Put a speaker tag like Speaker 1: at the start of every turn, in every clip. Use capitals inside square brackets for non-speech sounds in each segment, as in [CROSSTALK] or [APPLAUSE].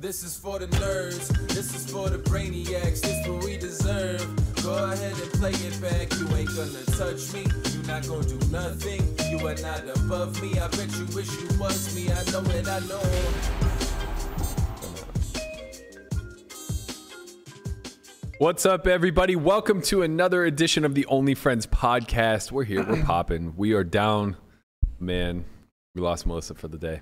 Speaker 1: This is for the nerds, this is for the brainiacs, this what we deserve. Go ahead and play it back, you ain't gonna touch me, you not gonna do nothing, you are not above me. I bet you wish you was me, I know it, I know.
Speaker 2: What's up, everybody? Welcome to another edition of the Only Friends podcast. We're here, we're [CLEARS THROAT] popping. We are down. Man, we lost Melissa for the day.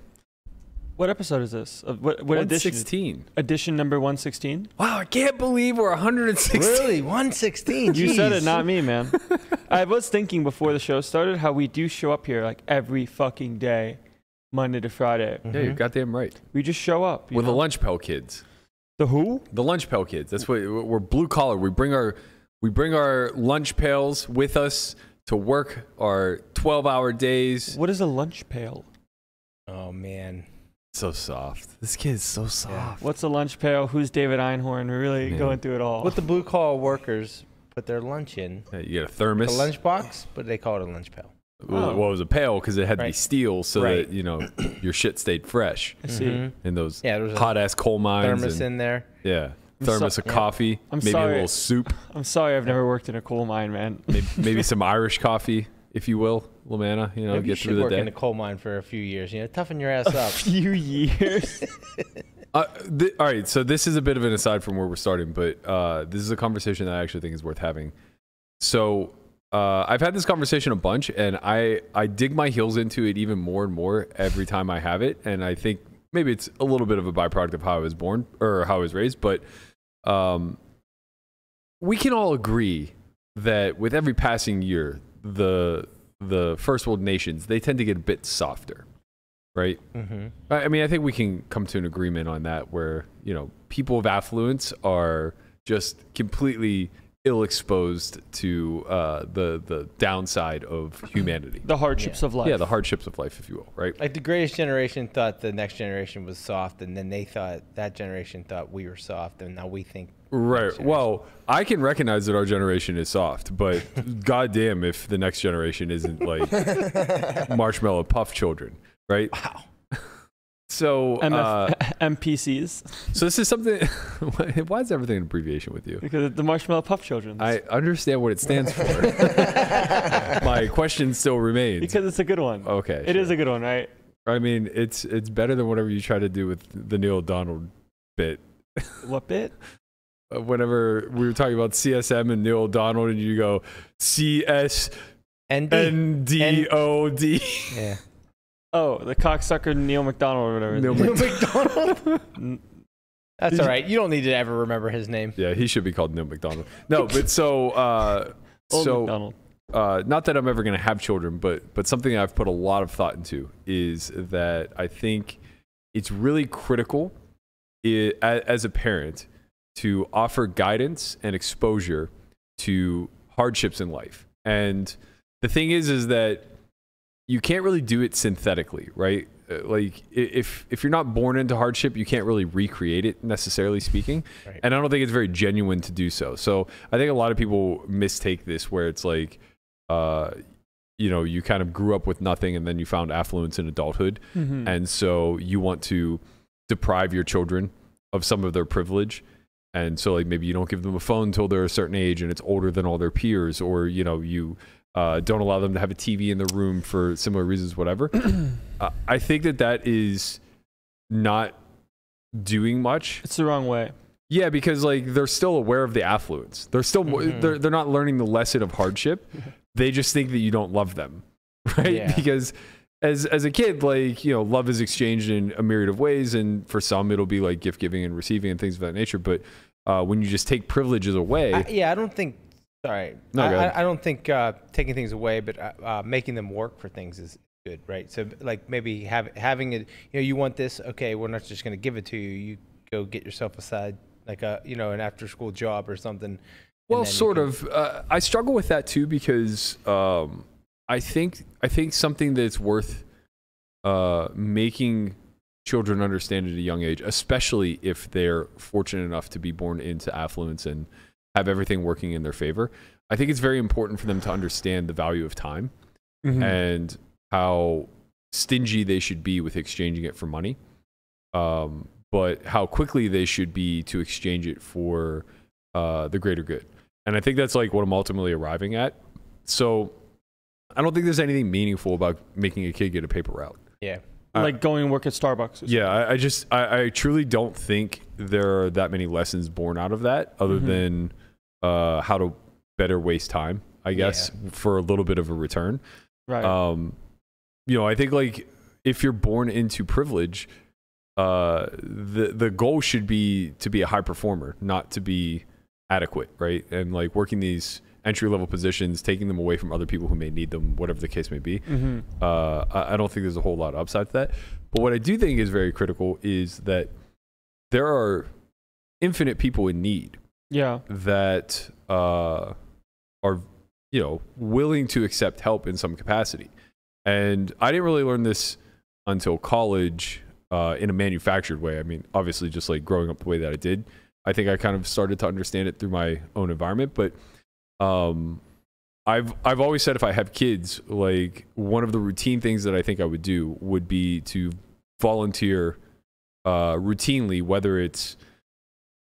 Speaker 3: What episode is this? Of what what edition?
Speaker 2: 116.
Speaker 3: Edition number 116?
Speaker 2: Wow, I can't believe we're 116.
Speaker 4: Really? 116?
Speaker 3: You said it, not me, man. [LAUGHS] I was thinking before the show started how we do show up here like every fucking day, Monday to Friday.
Speaker 2: Yeah, you're goddamn right.
Speaker 3: We just show up. you
Speaker 2: We're the lunch pail kids.
Speaker 3: The who?
Speaker 2: The lunch pail kids. That's what we're blue collar. We bring our we bring our lunch pails with us to work our 12 hour days.
Speaker 3: What is a lunch pail?
Speaker 4: Oh, man.
Speaker 2: So soft. This kid's so soft.
Speaker 3: What's a lunch pail? Who's David Einhorn? We're really
Speaker 2: Man.
Speaker 3: going through it all.
Speaker 4: What the blue collar workers put their lunch in?
Speaker 2: Yeah, You get a thermos.
Speaker 4: A
Speaker 2: thermos.
Speaker 4: lunch box, but they call it a lunch pail.
Speaker 2: Well,
Speaker 3: Oh.
Speaker 2: well, it was a pail because it had to be steel so
Speaker 4: Right.
Speaker 2: that, you know, [COUGHS] your shit stayed fresh
Speaker 3: I see.
Speaker 4: Mhm.
Speaker 2: in those
Speaker 4: Yeah, there was
Speaker 2: hot ass coal mines.
Speaker 4: thermos
Speaker 2: and-
Speaker 4: in there.
Speaker 2: Yeah.
Speaker 3: I'm
Speaker 2: Thermos
Speaker 3: so-
Speaker 2: of coffee,
Speaker 3: I'm
Speaker 2: maybe a little soup,
Speaker 3: I'm sorry I've never worked in a coal mine, man.
Speaker 2: maybe, maybe [LAUGHS] some Irish coffee, if you will, Lamanna, you know,
Speaker 4: Maybe you
Speaker 2: get
Speaker 4: should
Speaker 2: through the
Speaker 4: work
Speaker 2: day.
Speaker 4: in a coal mine for a few years. You know, toughen your ass
Speaker 3: A
Speaker 4: up.
Speaker 3: A few years. [LAUGHS]
Speaker 2: Uh, th- all right, so this is a bit of an aside from where we're starting, but uh, this is a conversation that I actually think is worth having. So uh, I've had this conversation a bunch, and I I dig my heels into it even more and more every time I have it, and I think maybe it's a little bit of a byproduct of how I was born or how I was raised, but um, we can all agree that with every passing year, the the first world nations they tend to get a bit softer, right?
Speaker 4: hmm
Speaker 2: I I mean, I think we can come to an agreement on that where, you know, people of affluence are just completely ill exposed to uh, the, the downside of [LAUGHS] humanity.
Speaker 3: the hardships of life.
Speaker 2: Yeah, the hardships of life, if you will, right?
Speaker 4: Like the greatest generation thought the next generation was soft, and then they thought that generation thought we were soft, and now we think.
Speaker 2: Right. Well, I can recognize that our generation is soft, but [LAUGHS] goddamn if the next generation isn't like [LAUGHS] marshmallow puff children, right?
Speaker 4: Wow.
Speaker 2: So,
Speaker 3: MF-
Speaker 2: uh, [LAUGHS]
Speaker 3: MPCs.
Speaker 2: so this is something. [LAUGHS] why is everything an abbreviation with you?
Speaker 3: Because the Marshmallow Puff Children.
Speaker 2: I understand what it stands for. [LAUGHS] My question still remains.
Speaker 3: because it's a good one.
Speaker 2: okay,
Speaker 3: It is a good one, right?
Speaker 2: I mean, it's it's better than whatever you try to do with the Neil Donald bit.
Speaker 3: What bit?
Speaker 2: Uh, Whenever we were talking about CSM and Neil Donald, and you go C S N D O D.
Speaker 4: yeah.
Speaker 3: Oh, the cocksucker Neil McDonald or whatever.
Speaker 2: Neil
Speaker 4: Neil McDonald. That's
Speaker 2: Did
Speaker 4: all
Speaker 2: you-
Speaker 4: You don't need to ever remember his name.
Speaker 2: Yeah, he should be called Neil McDonald. No, but so uh, [LAUGHS] so
Speaker 3: McDonald.
Speaker 2: uh, not that I'm ever going to have children, but but something I've put a lot of thought into is that I think it's really critical i a as a parent to offer guidance and exposure to hardships in life. And the thing is, is that you can't really do it synthetically, right? Uh, Like if if you're not born into hardship, you can't really recreate it necessarily speaking.
Speaker 4: Right.
Speaker 2: And I don't think it's very genuine to do so. So I think a lot of people mistake this where it's like, uh, you know, you kind of grew up with nothing and then you found affluence in adulthood,
Speaker 3: Mhm.
Speaker 2: and so you want to deprive your children of some of their privilege. And so, like, maybe you don't give them a phone until they're a certain age and it's older than all their peers, or you know, you uh, don't allow them to have a TV in the room for similar reasons, whatever. [CLEARS THROAT] uh, I think that that is not doing much
Speaker 3: it's the wrong way.
Speaker 2: yeah, because like they're still aware of the affluence. They're still
Speaker 4: Mhm.
Speaker 2: they're they're not learning the lesson of hardship. [LAUGHS] they just think that you don't love them, [LAUGHS] right?
Speaker 4: Yeah.
Speaker 2: Because as as a kid, like you know, love is exchanged in a myriad of ways, and for some it'll be like gift giving and receiving and things of that nature. But uh, when you just take privileges away,
Speaker 4: I, yeah, I don't think. Sorry,
Speaker 2: No,
Speaker 4: I. I, don't think uh, taking things away, but uh, uh, making them work for things is good, right? So, like maybe have, having it. You know, you want this. Okay, we're not just going to give it to you. You go get yourself a side, like a you know, an after-school job or something.
Speaker 2: Well, sort of. Uh, I struggle with that too because um, I think I think something that's worth uh, making children understand at a young age, especially if they're fortunate enough to be born into affluence and have everything working in their favor. I think it's very important for them to understand the value of time
Speaker 3: Mhm.
Speaker 2: and how stingy they should be with exchanging it for money. Um, but how quickly they should be to exchange it for uh, the greater good. And I think that's like what I'm ultimately arriving at. So I don't think there's anything meaningful about making a kid get a paper route.
Speaker 4: Yeah.
Speaker 2: I-
Speaker 3: like going and work at Starbucks. Or
Speaker 2: Yeah, I, I just I, I truly don't think there are that many lessons born out of that, other
Speaker 3: Mhm.
Speaker 2: than uh, how to better waste time. I guess for a little bit of a return.
Speaker 3: right.
Speaker 2: Um, you know, I think like if you're born into privilege, uh, the the goal should be to be a high performer, not to be adequate, right? And like working these entry level positions, taking them away from other people who may need them, whatever the case may be.
Speaker 3: hmm
Speaker 2: Uh, I, I don't think there's a whole lot of upside to that. But what I do think is very critical is that there are infinite people in need
Speaker 3: Yeah.
Speaker 2: that uh, are you know willing to accept help in some capacity. And i didn't really learn this until college uh, in a manufactured way. I mean obviously just like growing up the way that i did i think i kind of started to understand it through my own environment. But um, i've i've always said if i have kids like one of the routine things that i think i would do would be to volunteer uh, routinely whether it's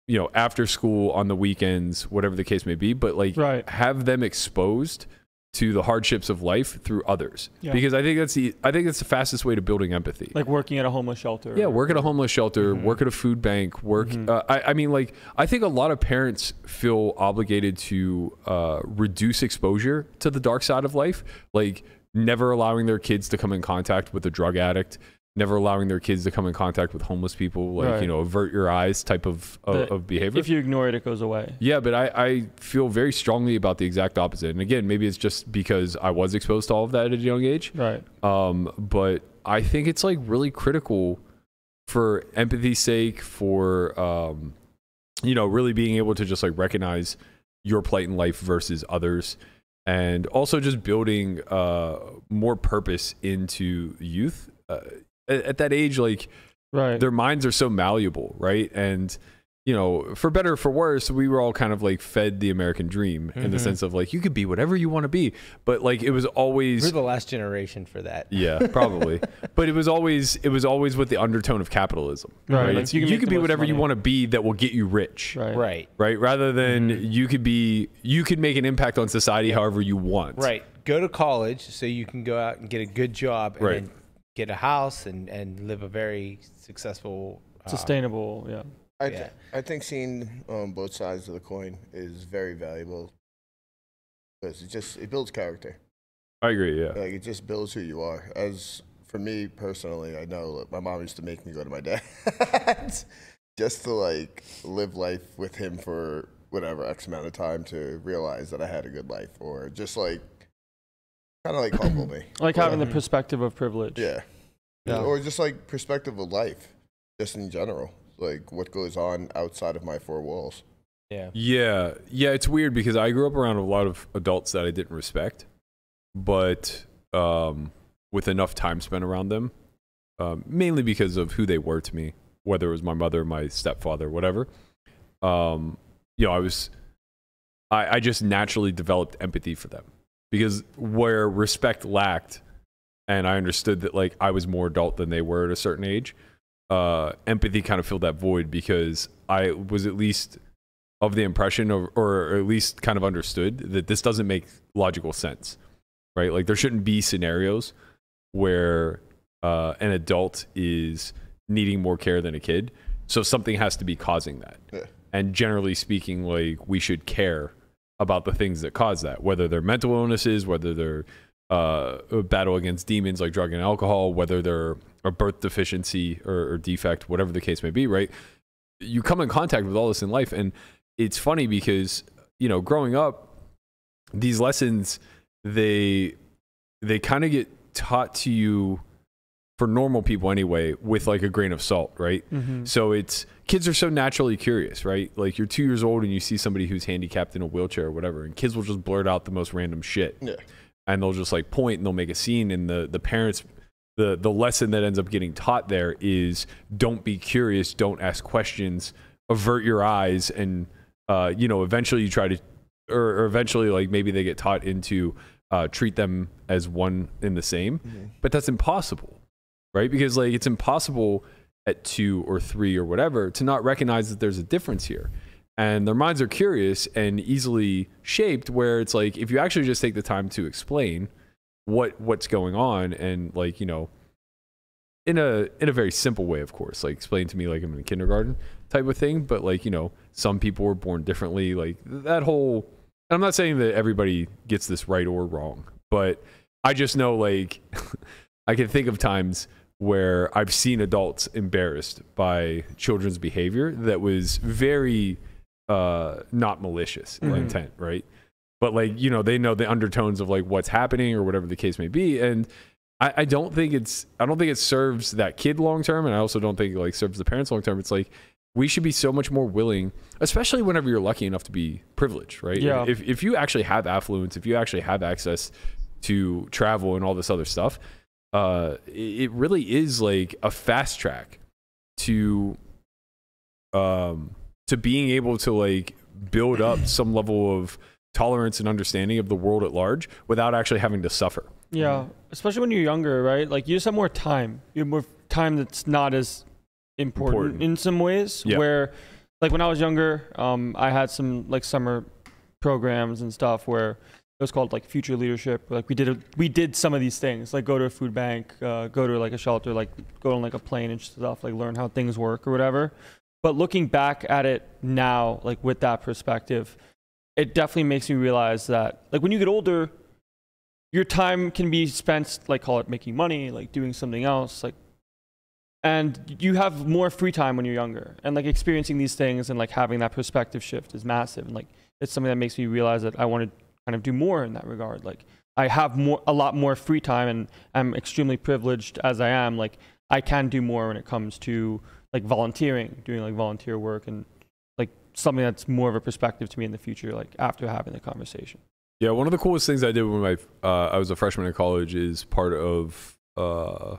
Speaker 2: you know after school on the weekends whatever the case may be but like
Speaker 3: Right.
Speaker 2: have them exposed to the hardships of life through others
Speaker 3: Yeah.
Speaker 2: because i think that's the i think that's the fastest way to building empathy
Speaker 3: Like working at a homeless shelter.
Speaker 2: yeah work at a homeless shelter
Speaker 4: Mhm.
Speaker 2: work at a food bank work
Speaker 3: Mhm.
Speaker 2: uh, I, I mean like i think a lot of parents feel obligated to uh, reduce exposure to the dark side of life like never allowing their kids to come in contact with a drug addict never allowing their kids to come in contact with homeless people like
Speaker 3: Right.
Speaker 2: you know avert your eyes type of of, of behavior
Speaker 3: If you ignore it, it goes away.
Speaker 2: yeah, but I, I feel very strongly about the exact opposite. And again, maybe it's just because I was exposed to all of that at a young age.
Speaker 3: Right.
Speaker 2: Um, but I think it's like really critical for empathy's sake, for um, you know, really being able to just like recognize your plight in life versus others, and also just building uh more purpose into youth. Uh, at, at that age, like
Speaker 3: Right.
Speaker 2: their minds are so malleable, right? And you know, for better or for worse, we were all kind of like fed the American dream in the
Speaker 4: Mhm.
Speaker 2: sense of like you could be whatever you want to be, but like it was always
Speaker 4: We're the last generation for that.
Speaker 2: yeah, probably. [LAUGHS] but it was always it was always with the undertone of capitalism,
Speaker 3: Right,
Speaker 2: right?
Speaker 3: like
Speaker 2: It's-
Speaker 3: you
Speaker 2: you,
Speaker 3: can make
Speaker 2: could be
Speaker 3: most
Speaker 2: whatever you want to be that will get you rich,
Speaker 3: right.
Speaker 4: Right.
Speaker 2: right? Rather than
Speaker 3: Mm-hmm.
Speaker 2: you could be you could make an impact on society however you want,
Speaker 4: Right. Go to college so you can go out and get a good job and
Speaker 2: Right.
Speaker 4: Then get a house and, and live a very successful uh,
Speaker 3: Sustainable. Yeah.
Speaker 5: I,
Speaker 4: Yeah.
Speaker 5: I think seeing um, both sides of the coin is very valuable because it just it builds character.
Speaker 2: I agree. Yeah,
Speaker 5: Like it just builds who you are. As for me personally, I know like, my mom used to make me go to my [LAUGHS] dad just to like live life with him for whatever X amount of time to realize that I had a good life, or just like kind of like humble me. [CLEARS THROAT]
Speaker 3: Like having the perspective of privilege.
Speaker 5: Yeah.
Speaker 3: Yeah.
Speaker 5: Or just like perspective of life, just in general, like what goes on outside of my four walls.
Speaker 4: Yeah.
Speaker 2: yeah, yeah. It's weird because I grew up around a lot of adults that I didn't respect, but um, with enough time spent around them, um, mainly because of who they were to me, whether it was my mother, my stepfather, whatever. Um, you know, I was, I, I just naturally developed empathy for them because where respect lacked, and I understood that like I was more adult than they were at a certain age. Uh, empathy kind of filled that void because I was at least of the impression of, or at least kind of understood that this doesn't make logical sense, right? Like there shouldn't be scenarios where uh, an adult is needing more care than a kid. So something has to be causing that.
Speaker 5: Yeah.
Speaker 2: And generally speaking, like we should care about the things that cause that, whether they're mental illnesses, whether they're uh, a battle against demons like drug and alcohol, whether they're a birth deficiency or, or defect, whatever the case may be, right? You come in contact with all this in life. And it's funny because, you know, growing up, these lessons, they, they kind of get taught to you for normal people anyway with like a grain of salt, right?
Speaker 3: Mm-hmm.
Speaker 2: So it's kids are so naturally curious, right? Like you're two years old and you see somebody who's handicapped in a wheelchair or whatever, and kids will just blurt out the most random shit.
Speaker 5: Yeah.
Speaker 2: And they'll just like point and they'll make a scene and the the parents the the lesson that ends up getting taught there is don't be curious, don't ask questions, avert your eyes and uh you know, eventually you try to or, or eventually like maybe they get taught into uh treat them as one in the same
Speaker 5: Mhm.
Speaker 2: but that's impossible right because like it's impossible at two or three or whatever to not recognize that there's a difference here. And their minds are curious and easily shaped where it's like if you actually just take the time to explain what what's going on and like, you know, in a in a very simple way, of course, like explain to me like I'm in kindergarten type of thing, but like, you know, some people were born differently, like that whole I'm not saying that everybody gets this right or wrong, but I just know like [LAUGHS] I can think of times where I've seen adults embarrassed by children's behavior that was very uh not malicious
Speaker 3: Mhm.
Speaker 2: intent, right? But like, you know, they know the undertones of like what's happening or whatever the case may be. And I, I don't think it's I don't think it serves that kid long term and I also don't think it like serves the parents long term. It's like we should be so much more willing, especially whenever you're lucky enough to be privileged, right?
Speaker 3: Yeah.
Speaker 2: If if you actually have affluence, if you actually have access to travel and all this other stuff, uh, it really is like a fast track to um to being able to like build up [CLEARS THROAT] some level of tolerance and understanding of the world at large without actually having to suffer.
Speaker 3: Yeah, especially when you're younger, right? Like you just have more time. You have more time that's not as important,
Speaker 2: Important.
Speaker 3: in some ways.
Speaker 2: Yeah.
Speaker 3: Where, like when I was younger, um, I had some like summer programs and stuff where it was called like future leadership. Like we did a, we did some of these things, like go to a food bank, uh, go to like a shelter, like go on like a plane and stuff, like learn how things work or whatever. But looking back at it now, like with that perspective, it definitely makes me realize that like when you get older, your time can be spent like call it making money, like doing something else, like and you have more free time when you're younger. And like experiencing these things and like having that perspective shift is massive. And like it's something that makes me realize that I want to kind of do more in that regard. Like I have more a lot more free time and I'm extremely privileged as I am. Like I can do more when it comes to like volunteering, doing like volunteer work and like something that's more of a perspective to me in the future, like after having the conversation.
Speaker 2: Yeah, one of the coolest things I did when my uh, I was a freshman in college is part of uh,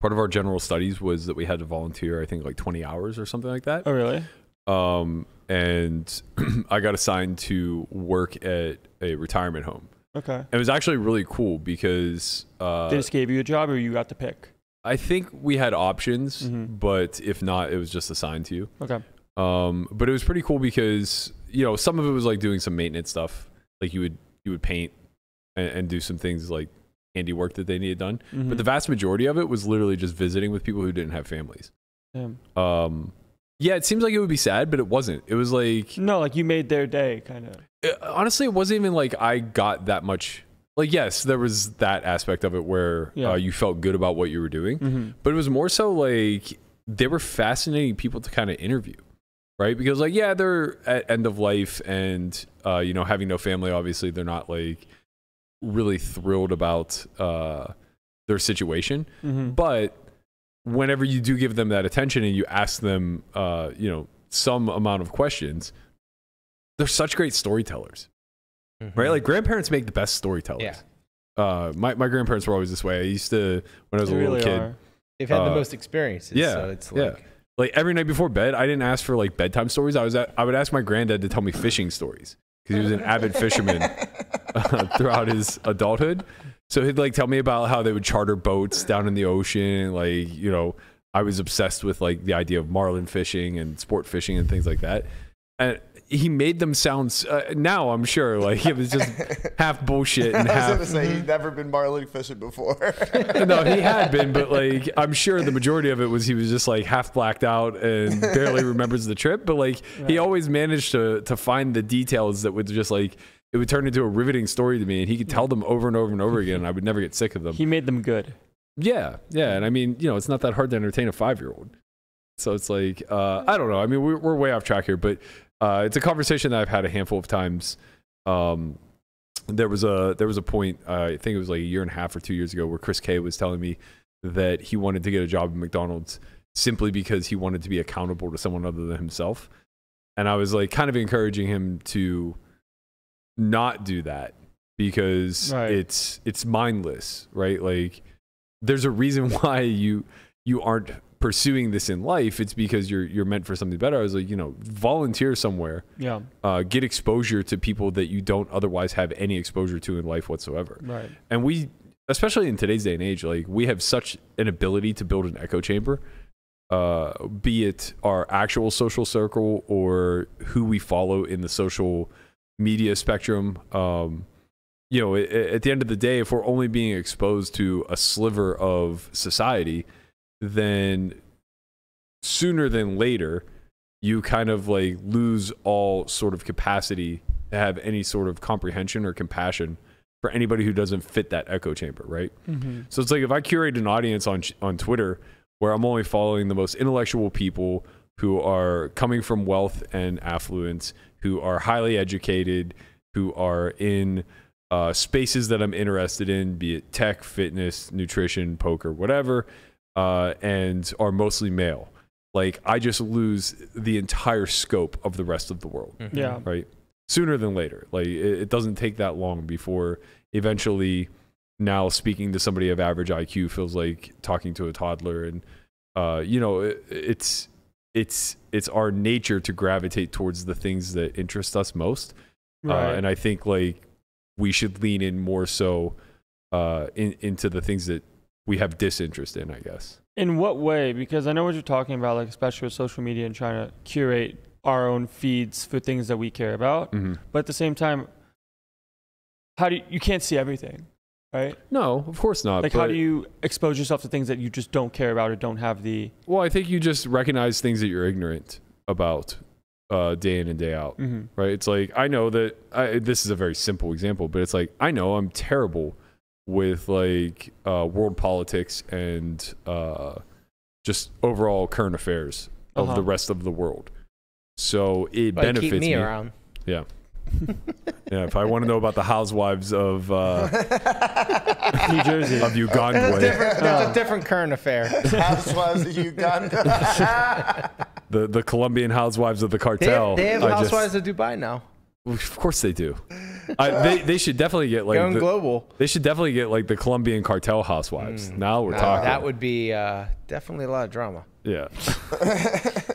Speaker 2: part of our general studies was that we had to volunteer. I think like 20 hours or something like that.
Speaker 3: Oh really?
Speaker 2: Um, and [CLEARS THROAT] I got assigned to work at a retirement home.
Speaker 3: Okay.
Speaker 2: It was actually really cool because uh,
Speaker 3: They just gave you a job or you got to pick?
Speaker 2: I think we had options,
Speaker 3: Mhm.
Speaker 2: but if not, it was just assigned to you.
Speaker 3: Okay.
Speaker 2: Um, but it was pretty cool because you know some of it was like doing some maintenance stuff, like you would you would paint and, and do some things like handiwork that they needed done.
Speaker 3: Mm-hmm.
Speaker 2: But the vast majority of it was literally just visiting with people who didn't have families.
Speaker 3: Damn.
Speaker 2: Um, yeah, it seems like it would be sad, but it wasn't. It was like
Speaker 3: No, like you made their day, kind of.
Speaker 2: honestly, it wasn't even like I got that much. Like, yes, there was that aspect of it where
Speaker 3: Yeah.
Speaker 2: uh, you felt good about what you were doing,
Speaker 3: Mm-hmm.
Speaker 2: but it was more so like they were fascinating people to kind of interview, right? Because like, yeah, they're at end of life and uh, you know having no family. Obviously, they're not like really thrilled about uh, their situation,
Speaker 3: Mm-hmm.
Speaker 2: but whenever you do give them that attention and you ask them, uh, you know, some amount of questions, they're such great storytellers right? Like grandparents make the best storytellers.
Speaker 4: Yeah.
Speaker 2: Uh, my my grandparents were always this way. I used to when I was
Speaker 3: They
Speaker 2: a little kid.
Speaker 3: are.
Speaker 4: they've had the
Speaker 2: uh,
Speaker 4: most experiences.
Speaker 2: yeah,
Speaker 4: so it's
Speaker 2: yeah.
Speaker 4: like
Speaker 2: Like every night before bed, I didn't ask for like bedtime stories. I was at, I would ask my granddad to tell me fishing stories because he was an avid fisherman uh, [LAUGHS] throughout his adulthood. So he'd like tell me about how they would charter boats down in the ocean. Like you know, I was obsessed with like the idea of marlin fishing and sport fishing and things like that. And he made them sound uh, now. I'm sure like it was just [LAUGHS] half bullshit and
Speaker 5: I was
Speaker 2: half
Speaker 5: gonna say he'd never been marlin fishing before. [LAUGHS]
Speaker 2: no, he had [LAUGHS] been, but like I'm sure the majority of it was he was just like half blacked out and barely remembers the trip. But like he always managed to to find the details that would just like it would turn into a riveting story to me, and he could tell them over and over and over again, and I would never get sick of them.
Speaker 3: He made them good.
Speaker 2: Yeah, yeah, and I mean, you know, it's not that hard to entertain a five year old. So it's like, uh, I don't know. I mean, we're, we're way off track here, but uh, it's a conversation that I've had a handful of times. Um, there was a there was a point uh, I think it was like a year and a half or two years ago where Chris K was telling me that he wanted to get a job at McDonald's simply because he wanted to be accountable to someone other than himself, and I was like kind of encouraging him to not do that because
Speaker 3: Right.
Speaker 2: it's it's mindless, right? Like there's a reason [LAUGHS] why you you aren't pursuing this in life. It's because you're you're meant for something better. I was like, you know, volunteer somewhere,
Speaker 3: Yeah.
Speaker 2: uh, get exposure to people that you don't otherwise have any exposure to in life whatsoever.
Speaker 3: Right.
Speaker 2: And we, especially in today's day and age, like we have such an ability to build an echo chamber uh, be it our actual social circle or who we follow in the social media spectrum. Um, you know, at the end of the day, if we're only being exposed to a sliver of society, then sooner than later, you kind of like lose all sort of capacity to have any sort of comprehension or compassion for anybody who doesn't fit that echo chamber, right?
Speaker 3: Mm-hmm.
Speaker 2: So it's like if I curate an audience on on Twitter where I'm only following the most intellectual people who are coming from wealth and affluence, who are highly educated, who are in uh, spaces that I'm interested in, be it tech, fitness, nutrition, poker, whatever, uh, and are mostly male. Like I just lose the entire scope of the rest of the world
Speaker 4: Mhm.
Speaker 3: Yeah.
Speaker 2: right? Sooner than later. Like it, it doesn't take that long before eventually now speaking to somebody of average IQ feels like talking to a toddler and uh you know it, it's it's it's our nature to gravitate towards the things that interest us most.
Speaker 3: Right.
Speaker 2: Uh, and I think like we should lean in more so uh in, into the things that we have disinterest in, I guess.
Speaker 3: In what way? Because I know what you're talking about, like especially with social media and trying to curate our own feeds for things that we care about.
Speaker 2: Mm-hmm.
Speaker 3: But at the same time, how do you, you can't see everything, right?
Speaker 2: No, of course not.
Speaker 3: Like how do you expose yourself to things that you just don't care about or don't have the?
Speaker 2: Well, I think you just recognize things that you're ignorant about uh, day in and day out,
Speaker 3: Mm-hmm.
Speaker 2: right? It's like I know that I, this is a very simple example, but it's like I know I'm terrible with like uh, world politics and uh, just overall current affairs of
Speaker 3: Uh-huh.
Speaker 2: the rest of the world. So it
Speaker 4: But
Speaker 2: benefits
Speaker 4: keep me,
Speaker 2: me.
Speaker 4: around.
Speaker 2: Yeah, [LAUGHS] yeah, if I want to know about the housewives of uh, [LAUGHS]
Speaker 3: New Jersey.
Speaker 2: of Uganda,
Speaker 4: Different, there's a different current affair.
Speaker 5: Housewives of Uganda. [LAUGHS]
Speaker 2: the the Colombian housewives of the
Speaker 4: They
Speaker 2: cartel.
Speaker 4: have, they have
Speaker 2: I just-
Speaker 4: housewives of Dubai now.
Speaker 2: Of course they do. I, they they should definitely get like
Speaker 4: Going
Speaker 2: the-
Speaker 4: global.
Speaker 2: they should definitely get like the Colombian cartel housewives.
Speaker 4: Mm.
Speaker 2: Now we're
Speaker 4: Now,
Speaker 2: talking.
Speaker 4: That would be uh, definitely a lot of drama.
Speaker 2: yeah. [LAUGHS]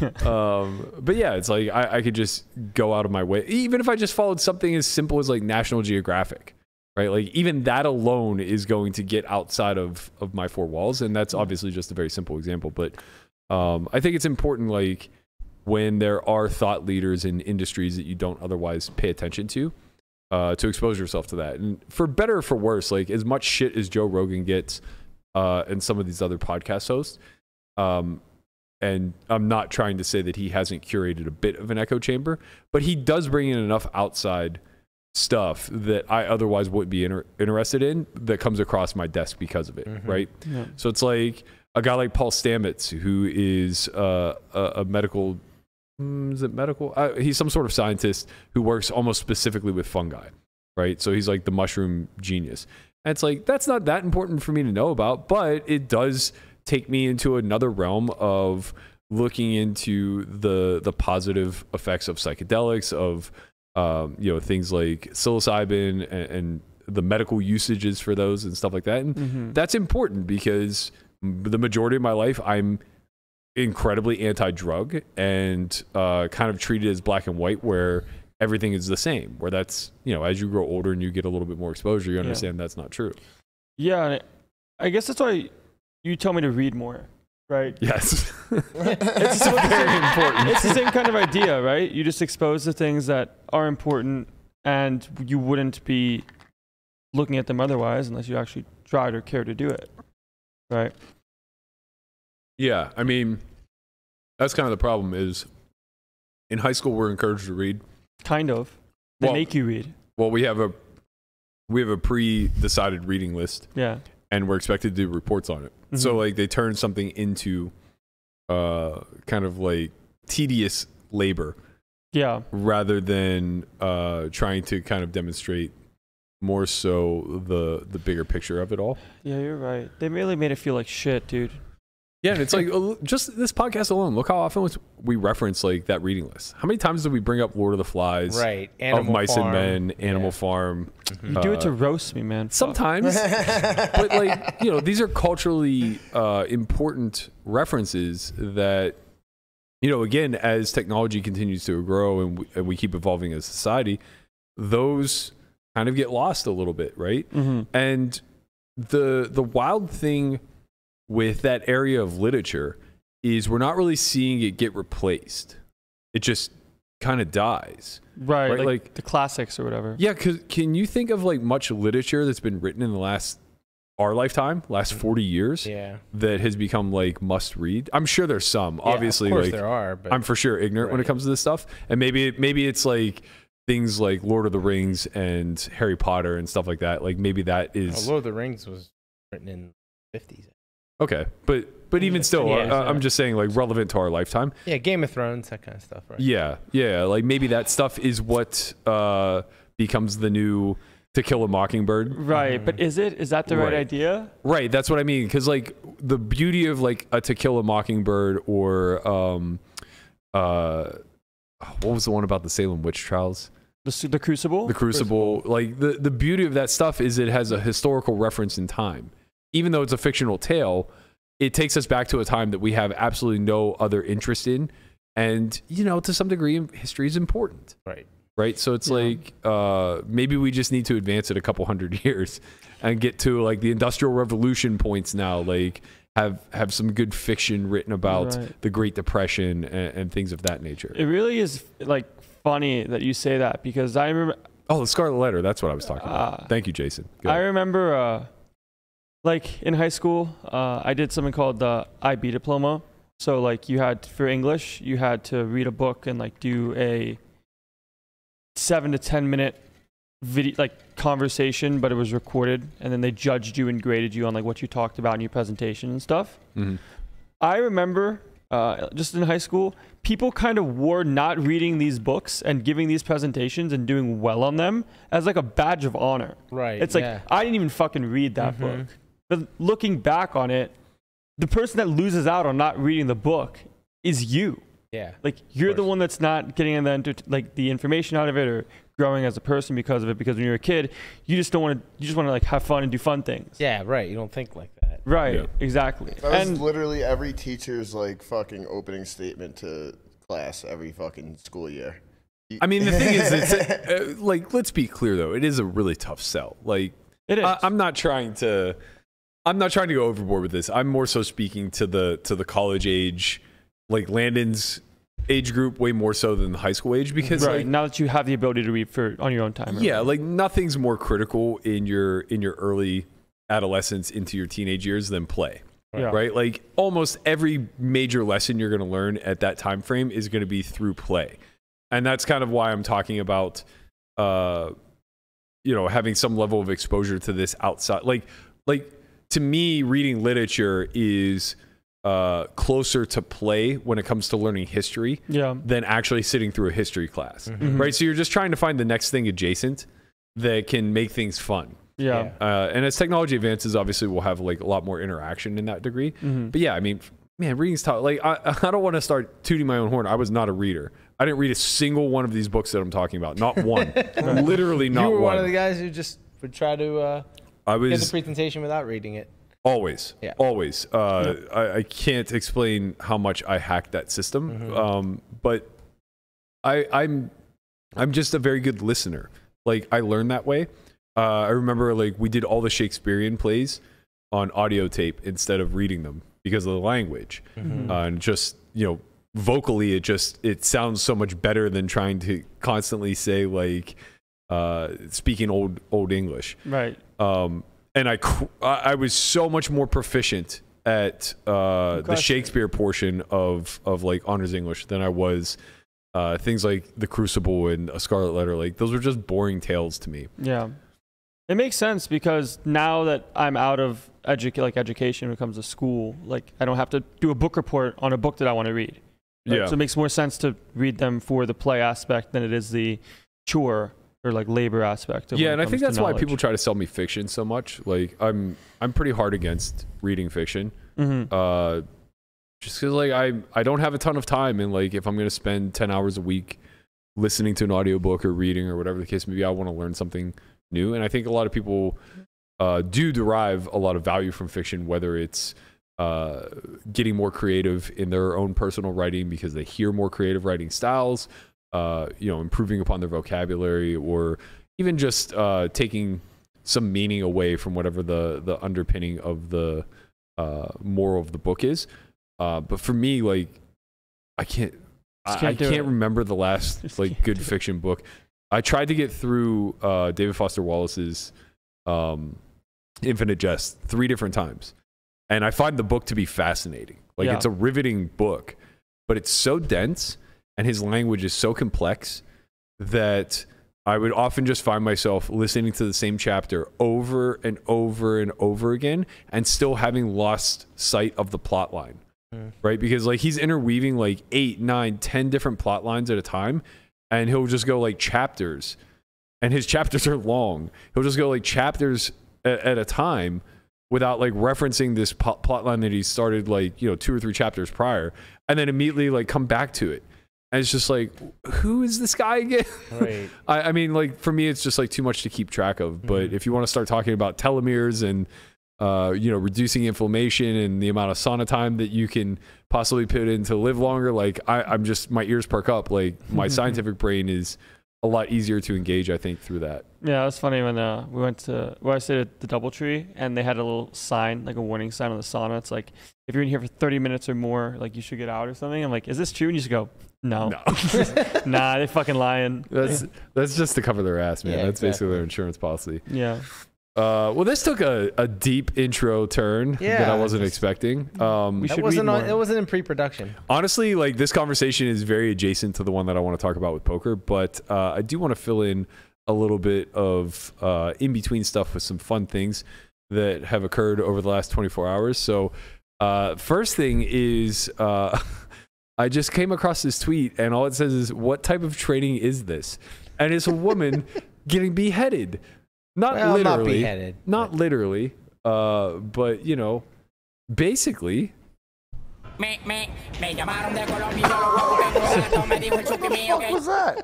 Speaker 2: [LAUGHS] um, but yeah, it's like I, I could just go out of my way, even if I just followed something as simple as like National Geographic, right? Like even that alone is going to get outside of of my four walls, and that's obviously just a very simple example. But um, I think it's important, like when there are thought leaders in industries that you don't otherwise pay attention to, uh, to expose yourself to that. And for better or for worse, like as much shit as Joe Rogan gets, uh, and some of these other podcast hosts, um, and I'm not trying to say that he hasn't curated a bit of an echo chamber, but he does bring in enough outside stuff that I otherwise wouldn't be inter- interested in that comes across my desk because of it,
Speaker 4: Mhm.
Speaker 2: right?
Speaker 3: Yeah.
Speaker 2: So it's like a guy like Paul Stamets, who is uh, a, a medical, is it medical? Uh, he's some sort of scientist who works almost specifically with fungi, right? So he's like the mushroom genius. And it's like, that's not that important for me to know about, but it does take me into another realm of looking into the the positive effects of psychedelics, of um, you know things like psilocybin and, and the medical usages for those and stuff like that. And
Speaker 3: Mm-hmm.
Speaker 2: that's important because the majority of my life I'm incredibly anti-drug and uh, kind of treated as black and white where everything is the same where that's you know as you grow older and you get a little bit more exposure you
Speaker 3: Yeah.
Speaker 2: understand that's not true
Speaker 3: Yeah, I guess that's why you tell me to read more, right?
Speaker 2: yes [LAUGHS]
Speaker 3: It's [LAUGHS] so very important. It's the same kind of idea, right? You just expose the things that are important, and you wouldn't be looking at them otherwise unless you actually tried or cared to do it, right?
Speaker 2: yeah i mean that's kind of the problem is in high school we're encouraged to read
Speaker 3: Kind of. They
Speaker 2: Well-
Speaker 3: make you read.
Speaker 2: well we have a we have a pre-decided reading list
Speaker 3: Yeah.
Speaker 2: and we're expected to do reports on it. So
Speaker 3: Mhm.
Speaker 2: like they turn something into uh kind of like tedious labor
Speaker 3: Yeah.
Speaker 2: rather than uh trying to kind of demonstrate more so the the bigger picture of it all.
Speaker 3: Yeah, you're right. They really made it feel like shit, dude.
Speaker 2: Yeah, and it's like uh, just this podcast alone. Look how often we reference like that reading list. How many times did we bring up Lord of the Flies,
Speaker 4: Right.
Speaker 2: of Mice
Speaker 4: Farm.
Speaker 2: and Men, Animal
Speaker 4: Yeah.
Speaker 2: Farm?
Speaker 3: You do it to
Speaker 2: Uh,
Speaker 3: roast me, man.
Speaker 2: Sometimes, [LAUGHS] but like you know these are culturally uh, important references that you know again as technology continues to grow and we, and we keep evolving as a society those kind of get lost a little bit right
Speaker 3: Mhm.
Speaker 2: and the the wild thing with that area of literature is we're not really seeing it get replaced. It just kind of dies.
Speaker 3: Right,
Speaker 2: Right,
Speaker 3: like,
Speaker 2: like-
Speaker 3: the classics or whatever.
Speaker 2: Yeah, cause can you think of like much literature that's been written in the last our lifetime, last forty years,
Speaker 4: Yeah.
Speaker 2: that has become like must read? I'm sure there's some.
Speaker 4: Yeah,
Speaker 2: Obviously,
Speaker 4: of course
Speaker 2: like
Speaker 4: there are, but
Speaker 2: I'm for sure ignorant when it comes to this stuff, and maybe maybe it's like things like Lord of the Rings and Harry Potter and stuff like that. Like maybe that
Speaker 4: oh,
Speaker 2: is Oh,
Speaker 4: Lord of the Rings was written in the 50s.
Speaker 2: Okay, but but even still,
Speaker 4: Yeah,
Speaker 2: uh, I'm just saying like relevant to our lifetime.
Speaker 4: Yeah, Game of Thrones, that kind of stuff, right?
Speaker 2: Yeah, yeah, like maybe that stuff is what uh, becomes the new To Kill a Mockingbird.
Speaker 3: Right, but is it? Is that the right,
Speaker 2: Right.
Speaker 3: idea?
Speaker 2: Right, that's what I mean. Because like the beauty of like a To Kill a Mockingbird or um, uh, what was the one about the Salem witch trials?
Speaker 3: The, the Crucible?
Speaker 2: The Crucible. Like the the beauty of that stuff is it has a historical reference in time. Even though it's a fictional tale, it takes us back to a time that we have absolutely no other interest in, and you know to some degree history is important
Speaker 4: Right.
Speaker 2: right? So it's
Speaker 3: Yeah.
Speaker 2: like uh, maybe we just need to advance it a couple hundred [LAUGHS] years and get to like the industrial revolution points now. Like have have some good fiction written about
Speaker 3: Right.
Speaker 2: the Great Depression and, and things of that nature.
Speaker 3: It really is like funny that you say that because I remember
Speaker 2: oh, the Scarlet Letter. That's what I was talking about.
Speaker 3: Ah.
Speaker 2: Thank you, Jason. Go
Speaker 3: I
Speaker 2: ahead.
Speaker 3: remember uh, like in high school, uh, I did something called the IB diploma. So like you had for English, you had to read a book and like do a seven to ten minute video like conversation, but it was recorded, and then they judged you and graded you on like what you talked about in your presentation and stuff.
Speaker 2: Mhm.
Speaker 3: I remember uh, just in high school, people kind of wore not reading these books and giving these presentations and doing well on them as like a badge of honor.
Speaker 4: Right.
Speaker 3: It's like
Speaker 4: yeah.
Speaker 3: I didn't even fucking read that
Speaker 4: Mhm.
Speaker 3: book. But looking back on it, the person that loses out on not reading the book is you.
Speaker 4: yeah.
Speaker 3: Like you're the one that's not getting the enter- like the information out of it or growing as a person because of it. Because when you're a kid, you just don't want to. You just want to like have fun and do fun things.
Speaker 4: Yeah, right. You don't think like that.
Speaker 3: Right.
Speaker 2: Yeah.
Speaker 3: Exactly.
Speaker 5: That was
Speaker 3: And
Speaker 5: literally every teacher's like fucking opening statement to class every fucking school year.
Speaker 2: I mean, the thing is, it's [LAUGHS] uh, like let's be clear though, it is a really tough sell. Like
Speaker 3: it is.
Speaker 2: I, I'm not trying to. I'm not trying to go overboard with this. I'm more so speaking to the to the college age, like Landon's age group, way more so than the high school age because
Speaker 3: right
Speaker 2: like,
Speaker 3: now that you have the ability to read for on your own time.
Speaker 2: yeah, like nothing's more critical in your in your early adolescence into your teenage years than play.
Speaker 3: Yeah.
Speaker 2: Right? Like almost every major lesson you're going to learn at that time frame is going to be through play. And that's kind of why I'm talking about uh you know, having some level of exposure to this outside like like to me reading literature is uh closer to play when it comes to learning history
Speaker 3: Yeah.
Speaker 2: than actually sitting through a history class.
Speaker 3: Mhm.
Speaker 2: Right? So you're just trying to find the next thing adjacent that can make things fun.
Speaker 3: Yeah.
Speaker 2: Uh, and as technology advances, obviously we'll have like a lot more interaction in that degree.
Speaker 3: Mhm.
Speaker 2: But yeah, I mean, man, reading's tough. Like, I, [LAUGHS] I don't want to start tooting my own horn. I was not a reader. I didn't read a single one of these books that I'm talking about. Not one. [LAUGHS] Literally not one.
Speaker 4: you were
Speaker 2: one.
Speaker 4: one of the guys who just would try to uh,
Speaker 2: I
Speaker 4: get the
Speaker 2: was
Speaker 4: presentation without reading it.
Speaker 2: always,
Speaker 4: Yeah.
Speaker 2: always. Uh, I, I can't explain how much I hacked that system.
Speaker 4: Mhm.
Speaker 2: Um, but I, I'm, I'm just a very good listener. Like I learned that way. Uh, I remember like we did all the Shakespearean plays on audio tape instead of reading them because of the language.
Speaker 3: Mhm.
Speaker 2: Uh, and just you know vocally it just it sounds so much better than trying to constantly say like uh speaking old old english
Speaker 3: Right.
Speaker 2: um and i i I was so much more proficient at uh the shakespeare portion of of like honors english than i was uh things like the crucible and a scarlet letter like those were just boring tales to me
Speaker 3: Yeah. It makes sense because now that I'm out of edu- like education when it comes to school, like I don't have to do a book report on a book that I want to read. Right?
Speaker 2: yeah
Speaker 3: So it makes more sense to read them for the play aspect than it is the chore or like labor aspect. Of
Speaker 2: it.
Speaker 3: yeah
Speaker 2: and i think that's why people try to sell me fiction so much like i'm i'm pretty hard against reading fiction
Speaker 3: Mhm.
Speaker 2: uh just because like i i don't have a ton of time and like if i'm gonna spend 10 hours a week listening to an audiobook or reading or whatever the case may be i want to learn something new and i think a lot of people uh do derive a lot of value from fiction whether it's uh getting more creative in their own personal writing because they hear more creative writing styles uh you know improving upon their vocabulary or even just uh taking some meaning away from whatever the the underpinning of the uh, moral of the book is. Uh, but for me, like, I can't. I,
Speaker 3: Just
Speaker 2: I
Speaker 3: can't
Speaker 2: can't remember the last [LAUGHS]
Speaker 3: Just
Speaker 2: like good
Speaker 3: do it.
Speaker 2: fiction book. I tried to get through uh, David Foster Wallace's um, Infinite Jest three different times, and I find the book to be fascinating. Like
Speaker 3: Yeah.
Speaker 2: it's a riveting book, but it's so dense and his language is so complex that I would often just find myself listening to the same chapter over and over and over again and still having lost sight of the plot line.
Speaker 4: Mm.
Speaker 2: Right? Because like he's interweaving like eight, nine, ten different plot lines at a time, and he'll just go like chapters. And his chapters are long. He'll just go like chapters at, at a time without like referencing this po- plot line that he started like, you know, two or three chapters prior, and then immediately like come back to it. And it's just like, who is this guy again?
Speaker 4: Right. [LAUGHS]
Speaker 2: I, I mean, like for me, it's just like too much to keep track of. But
Speaker 4: Mhm.
Speaker 2: if you want to start talking about telomeres and uh, you know reducing inflammation and the amount of sauna time that you can possibly put in to live longer, like I, I'm just my ears perk up. Like my [LAUGHS] scientific brain is a lot easier to engage. I think through that.
Speaker 3: Yeah, it was funny when uh, we went to where I stayed at the DoubleTree, and they had a little sign, like a warning sign on the sauna. It's like, if you're in here for 30 minutes or more, like you should get out or something. I'm like, is this true? And you just go, no,
Speaker 2: No. [LAUGHS]
Speaker 3: nah, they fucking lying.
Speaker 2: That's that's just to cover their ass, man.
Speaker 4: Yeah,
Speaker 2: that's basically their insurance policy.
Speaker 3: yeah,
Speaker 2: Uh, well, this took a, a deep intro turn that I wasn't
Speaker 4: just-
Speaker 2: expecting. Um,
Speaker 3: We should
Speaker 4: wasn't on,
Speaker 3: more.
Speaker 4: it wasn't in pre-production.
Speaker 2: honestly, like this conversation is very adjacent to the one that I want to talk about with poker, but uh, I do want to fill in a little bit of uh, in between stuff with some fun things that have occurred over the last 24 hours. So, uh, first thing is uh, [LAUGHS] I just came across this tweet, and all it says is, "What type of training is this?" And it's a woman [LAUGHS] getting beheaded. Not
Speaker 4: Well,
Speaker 2: literally,
Speaker 4: not beheaded.
Speaker 2: not
Speaker 4: but-
Speaker 2: literally, uh, but you know, basically.
Speaker 6: Me, me, me llamaron de Colombia yo los guapos tengo un gato, me dijo el chuki mío
Speaker 5: What was that?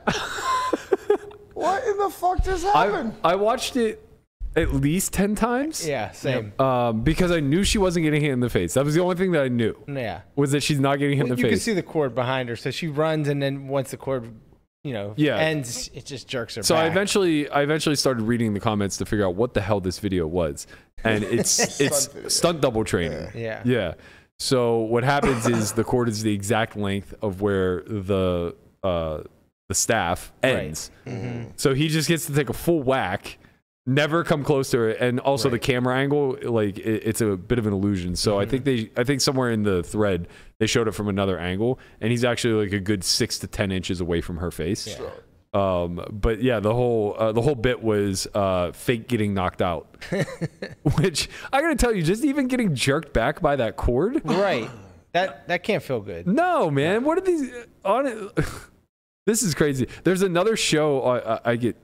Speaker 5: what in the fuck just
Speaker 2: I,
Speaker 5: happened?
Speaker 2: I watched it at least 10 times.
Speaker 4: Yeah, same.
Speaker 2: Um, because I knew she wasn't getting hit in the face. That was the only thing that I knew
Speaker 4: Yeah.
Speaker 2: was that she's not getting hit
Speaker 4: Well,
Speaker 2: in the face.
Speaker 4: you can
Speaker 2: face.
Speaker 4: see the cord behind her, so she runs, and then once the cord, you know,
Speaker 2: Yeah.
Speaker 4: ends, it just jerks her
Speaker 2: so I
Speaker 4: back.
Speaker 2: eventually, I eventually started reading the comments to figure out what the hell this video was, and [LAUGHS] it's it's
Speaker 5: video.
Speaker 2: stunt double training.
Speaker 4: Yeah.
Speaker 2: Yeah. So what happens is the cord is the exact length of where the uh, the staff ends.
Speaker 4: Mm-hmm.
Speaker 2: So he just gets to take a full whack, never come close to it, and also the camera angle, like it, it's a bit of an illusion. So I think they, I think somewhere in the thread they showed it from another angle, and he's actually like a good six to ten inches away from her face.
Speaker 4: Yeah.
Speaker 2: Um, but yeah, the whole uh, the whole bit was uh, fake getting knocked out, [LAUGHS] which I gotta tell you, just even getting jerked back by that cord.
Speaker 4: Right. That that can't feel good.
Speaker 2: No, man. What are these on it? [LAUGHS] This is crazy. There's another show I, I- I get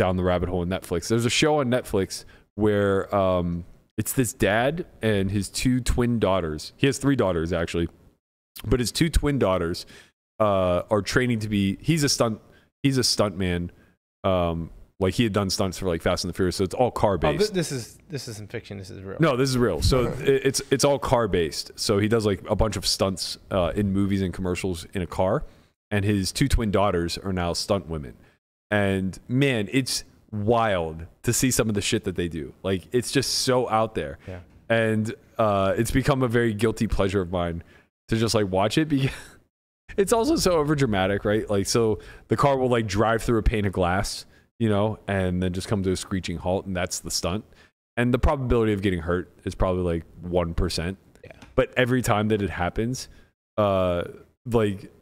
Speaker 2: down the rabbit hole in Netflix. There's a show on Netflix where um it's this dad and his two twin daughters. He has three daughters actually. But his two twin daughters uh are training to be he's a stunt he's a stunt man. Um like he had done stunts for like Fast and the Furious, so it's all car
Speaker 4: Oh,
Speaker 2: based.
Speaker 4: thi- this is this isn't fiction. This is real.
Speaker 2: No, this is real. So it's it's all car based. So he does like a bunch of stunts uh, in movies and commercials in a car, and his two twin daughters are now stunt women. And man, it's wild to see some of the shit that they do. Like it's just so out there,
Speaker 4: Yeah.
Speaker 2: and uh, it's become a very guilty pleasure of mine to just like watch it because. [LAUGHS] It's also so over dramatic, right? Like, so the car will like drive through a pane of glass, you know, and then just come to a screeching halt, and that's the stunt and the probability of getting hurt is probably like 1%
Speaker 4: Yeah.
Speaker 2: but every time that it happens uh like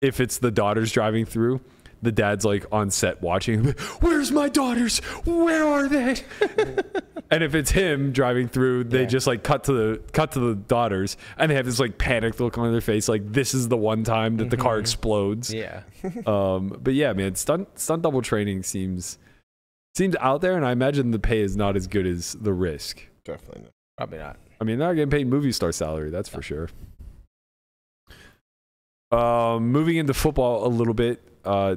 Speaker 2: if it's the daughters driving through the dad's like on set watching where's my daughters where are they [LAUGHS] and if it's him driving through they
Speaker 4: Yeah.
Speaker 2: just like cut to the cut to the daughters and they have this like panicked look on their face like this is the one time that the car explodes
Speaker 4: Yeah. [LAUGHS]
Speaker 2: um, but yeah, man, stunt stunt double training seems seems out there, and I imagine the pay is not as good as the risk.
Speaker 5: Definitely not.
Speaker 4: Probably not.
Speaker 2: I mean, they're not getting paid movie star salary, that's for sure. Um, moving into football a little bit. Uh,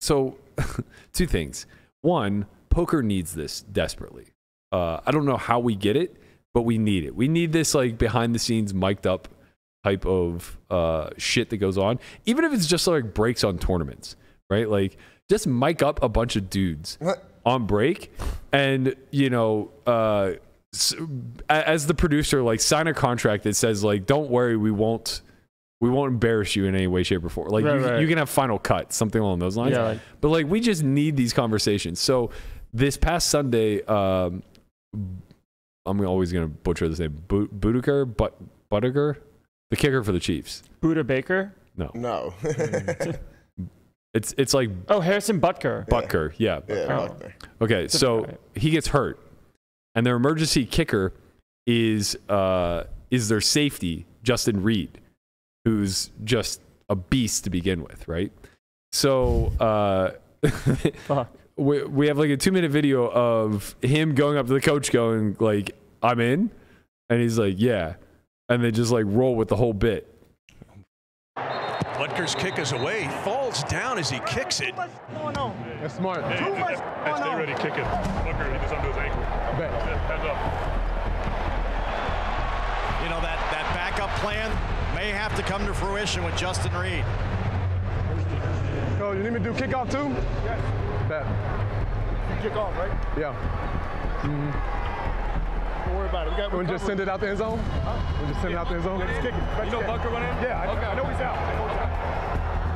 Speaker 2: so, [LAUGHS] two things. One, poker needs this desperately. Uh, I don't know how we get it, but we need it. We need this like behind the scenes, mic'd up type of uh, shit that goes on, even if it's just like breaks on tournaments, right? Like just mic up a bunch of dudes
Speaker 5: What?
Speaker 2: on break, and you know, uh, as the producer, like sign a contract that says like, don't worry, we won't. We won't embarrass you in any way, shape, or form. Like
Speaker 3: Right,
Speaker 2: you,
Speaker 3: right.
Speaker 2: you can have final cut, something along those lines.
Speaker 3: Yeah, like-
Speaker 2: but like we just need these conversations. So this past Sunday, um, I'm always gonna butcher this name. Bu- Budiker, but Buttiger, the kicker for the Chiefs.
Speaker 3: Buda Baker.
Speaker 2: No,
Speaker 5: No. [LAUGHS]
Speaker 2: it's it's like
Speaker 3: Oh, Harrison Butker.
Speaker 2: Butker. Yeah.
Speaker 5: yeah,
Speaker 3: Oh.
Speaker 5: Buckner.
Speaker 2: Okay, so
Speaker 3: Right.
Speaker 2: he gets hurt, and their emergency kicker is uh is their safety Justin Reid, who's just a beast to begin with, right? So uh, [LAUGHS]
Speaker 3: Fuck.
Speaker 2: we we have like a two minute video of him going up to the coach, going like, "I'm in," and he's like, "Yeah," and they just like roll with the whole bit.
Speaker 7: Butker's kick is away. He falls down as he kicks it.
Speaker 8: That's smart.
Speaker 9: Hey, stay ready, kick it. Booker, he just under his ankle.
Speaker 8: Bet.
Speaker 9: Heads up.
Speaker 7: You know, that, that backup plan may have to come to fruition with Justin Reid.
Speaker 8: Coach, you need me to do kickoff too? Yes. Bet.
Speaker 9: Kick off, right?
Speaker 8: Yeah. Mm -hmm.
Speaker 9: Don't worry about it. We got
Speaker 8: We'll just send it out the end zone? We'll just send it out the end zone?
Speaker 9: Let's kick it. You know Bunker went in?
Speaker 8: Yeah, I,
Speaker 9: Okay.
Speaker 8: I know he's out. I know he's out.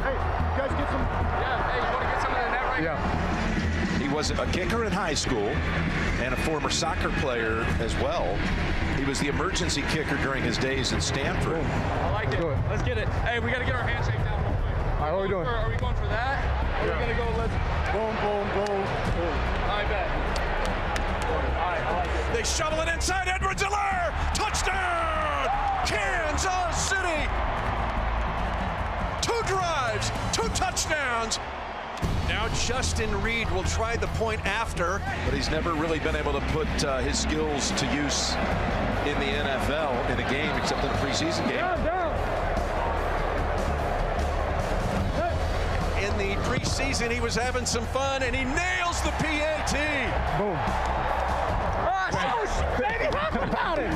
Speaker 9: Hey, you guys get some. Yeah, hey, you want to get some of that net right
Speaker 8: Yeah.
Speaker 7: He was a kicker in high school and a former soccer player as well. He was the emergency kicker during his days in Stanford.
Speaker 9: I like it.
Speaker 8: Do.
Speaker 9: Let's get it. Hey, we got to get our handshake down real quick.
Speaker 8: All right, what are we doing?
Speaker 9: Are we going for that? Or Are we going to go, let's boom, boom, boom, boom. I bet. All right, I like it.
Speaker 7: They shovel it inside. Edwards-Helaire! Touchdown! Kansas City! Two drives, two touchdowns. Now Justin Reid will try the point after, but he's never really been able to put uh, his skills to use in the NFL in a game, except in a preseason game. In the preseason, he was having some fun, and he nails the PAT.
Speaker 8: Boom. Oh, baby, talk about it.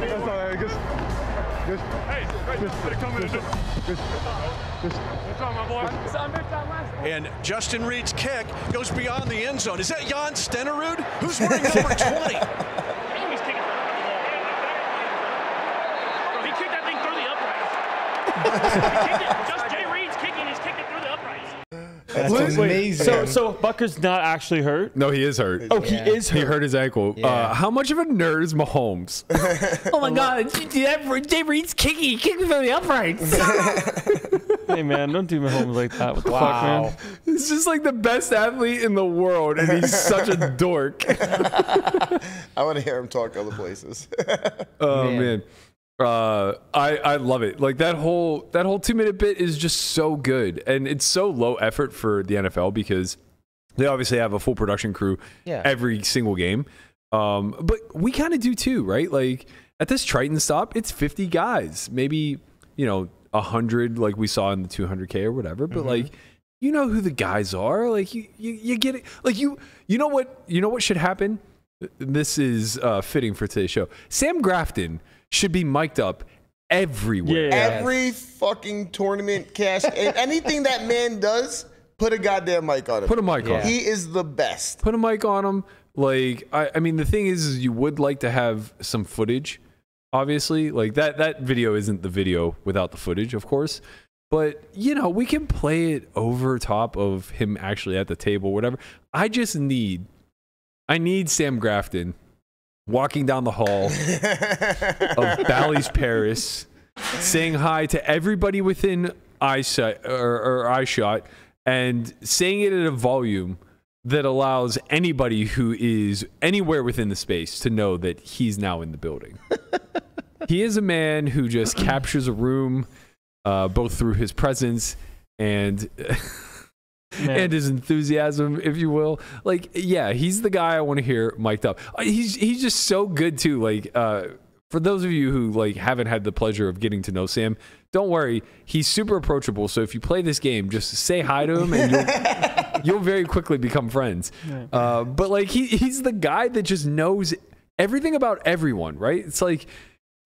Speaker 8: That's all right. Just, just,
Speaker 9: Hey, right, just gonna come in and
Speaker 8: just,
Speaker 9: just.
Speaker 8: just, just.
Speaker 9: What's up, my boy? It's on time last
Speaker 7: And Justin Reid's kick goes beyond the end zone. Is that Jan Stenerud? Who's wearing number [LAUGHS] 20?
Speaker 9: He's kicking for the ball. Bro, he kicked that thing through the uprights. he kicked it. Just Jay Reed's kicking. He's kicking through the uprights.
Speaker 4: That's
Speaker 3: Wait,
Speaker 4: amazing.
Speaker 3: So, so Butker's not actually hurt.
Speaker 2: No, he is hurt.
Speaker 3: Oh, he is hurt.
Speaker 2: He hurt his ankle. Uh, how much of a nerd is Mahomes? [LAUGHS]
Speaker 10: Oh my God! Dave Reed's kicking. He kicked me from the uprights. [LAUGHS]
Speaker 3: Hey man, don't do Mahomes like that. What the fuck,
Speaker 4: wow.
Speaker 3: man?
Speaker 2: He's just like the best athlete in the world, and he's [LAUGHS] such a dork.
Speaker 5: I want to hear him talk other places.
Speaker 2: Oh
Speaker 4: Man.
Speaker 2: man, Uh, I I love it. Like that whole that whole two minute bit is just so good, and it's so low effort for the NFL because they obviously have a full production crew
Speaker 4: Yeah.
Speaker 2: every single game. Um, but we kind of do too, right? Like at this Triton stop, it's 50 guys, maybe you know 100 like we saw in the 200k or whatever. But like you know who the guys are. Like you you, you get it. Like you you know what you know what should happen. This is uh, fitting for today's show. Sam Grafton should be mic'd up everywhere.
Speaker 3: Yeah.
Speaker 5: Every fucking tournament, cash, and [LAUGHS] anything that man does, put a goddamn mic on him.
Speaker 2: Put a mic
Speaker 4: Yeah.
Speaker 2: on. Him.
Speaker 5: He is the best.
Speaker 2: Put a mic on him. Like I, I mean, the thing is, is you would like to have some footage. Obviously, like that that video isn't the video without the footage, of course. But you know, we can play it over top of him actually at the table, whatever. I just need, I need Sam Grafton walking down the hall of [LAUGHS] Bally's Paris, saying hi to everybody within eyesight or, or eye shot, and saying it at a volume that allows anybody who is anywhere within the space to know that he's now in the building. he is a man who just captures a room, uh, both through his presence and. [LAUGHS] And his enthusiasm, if you will. Like, yeah, he's the guy I want to hear mic'd up. Uh, He's he's just so good too. Like, uh, for those of you who like haven't had the pleasure of getting to know Sam, don't worry, he's super approachable. So if you play this game, just say hi to him, and you'll [LAUGHS] you'll very quickly become friends. Uh, but like he he's the guy that just knows everything about everyone, right? It's like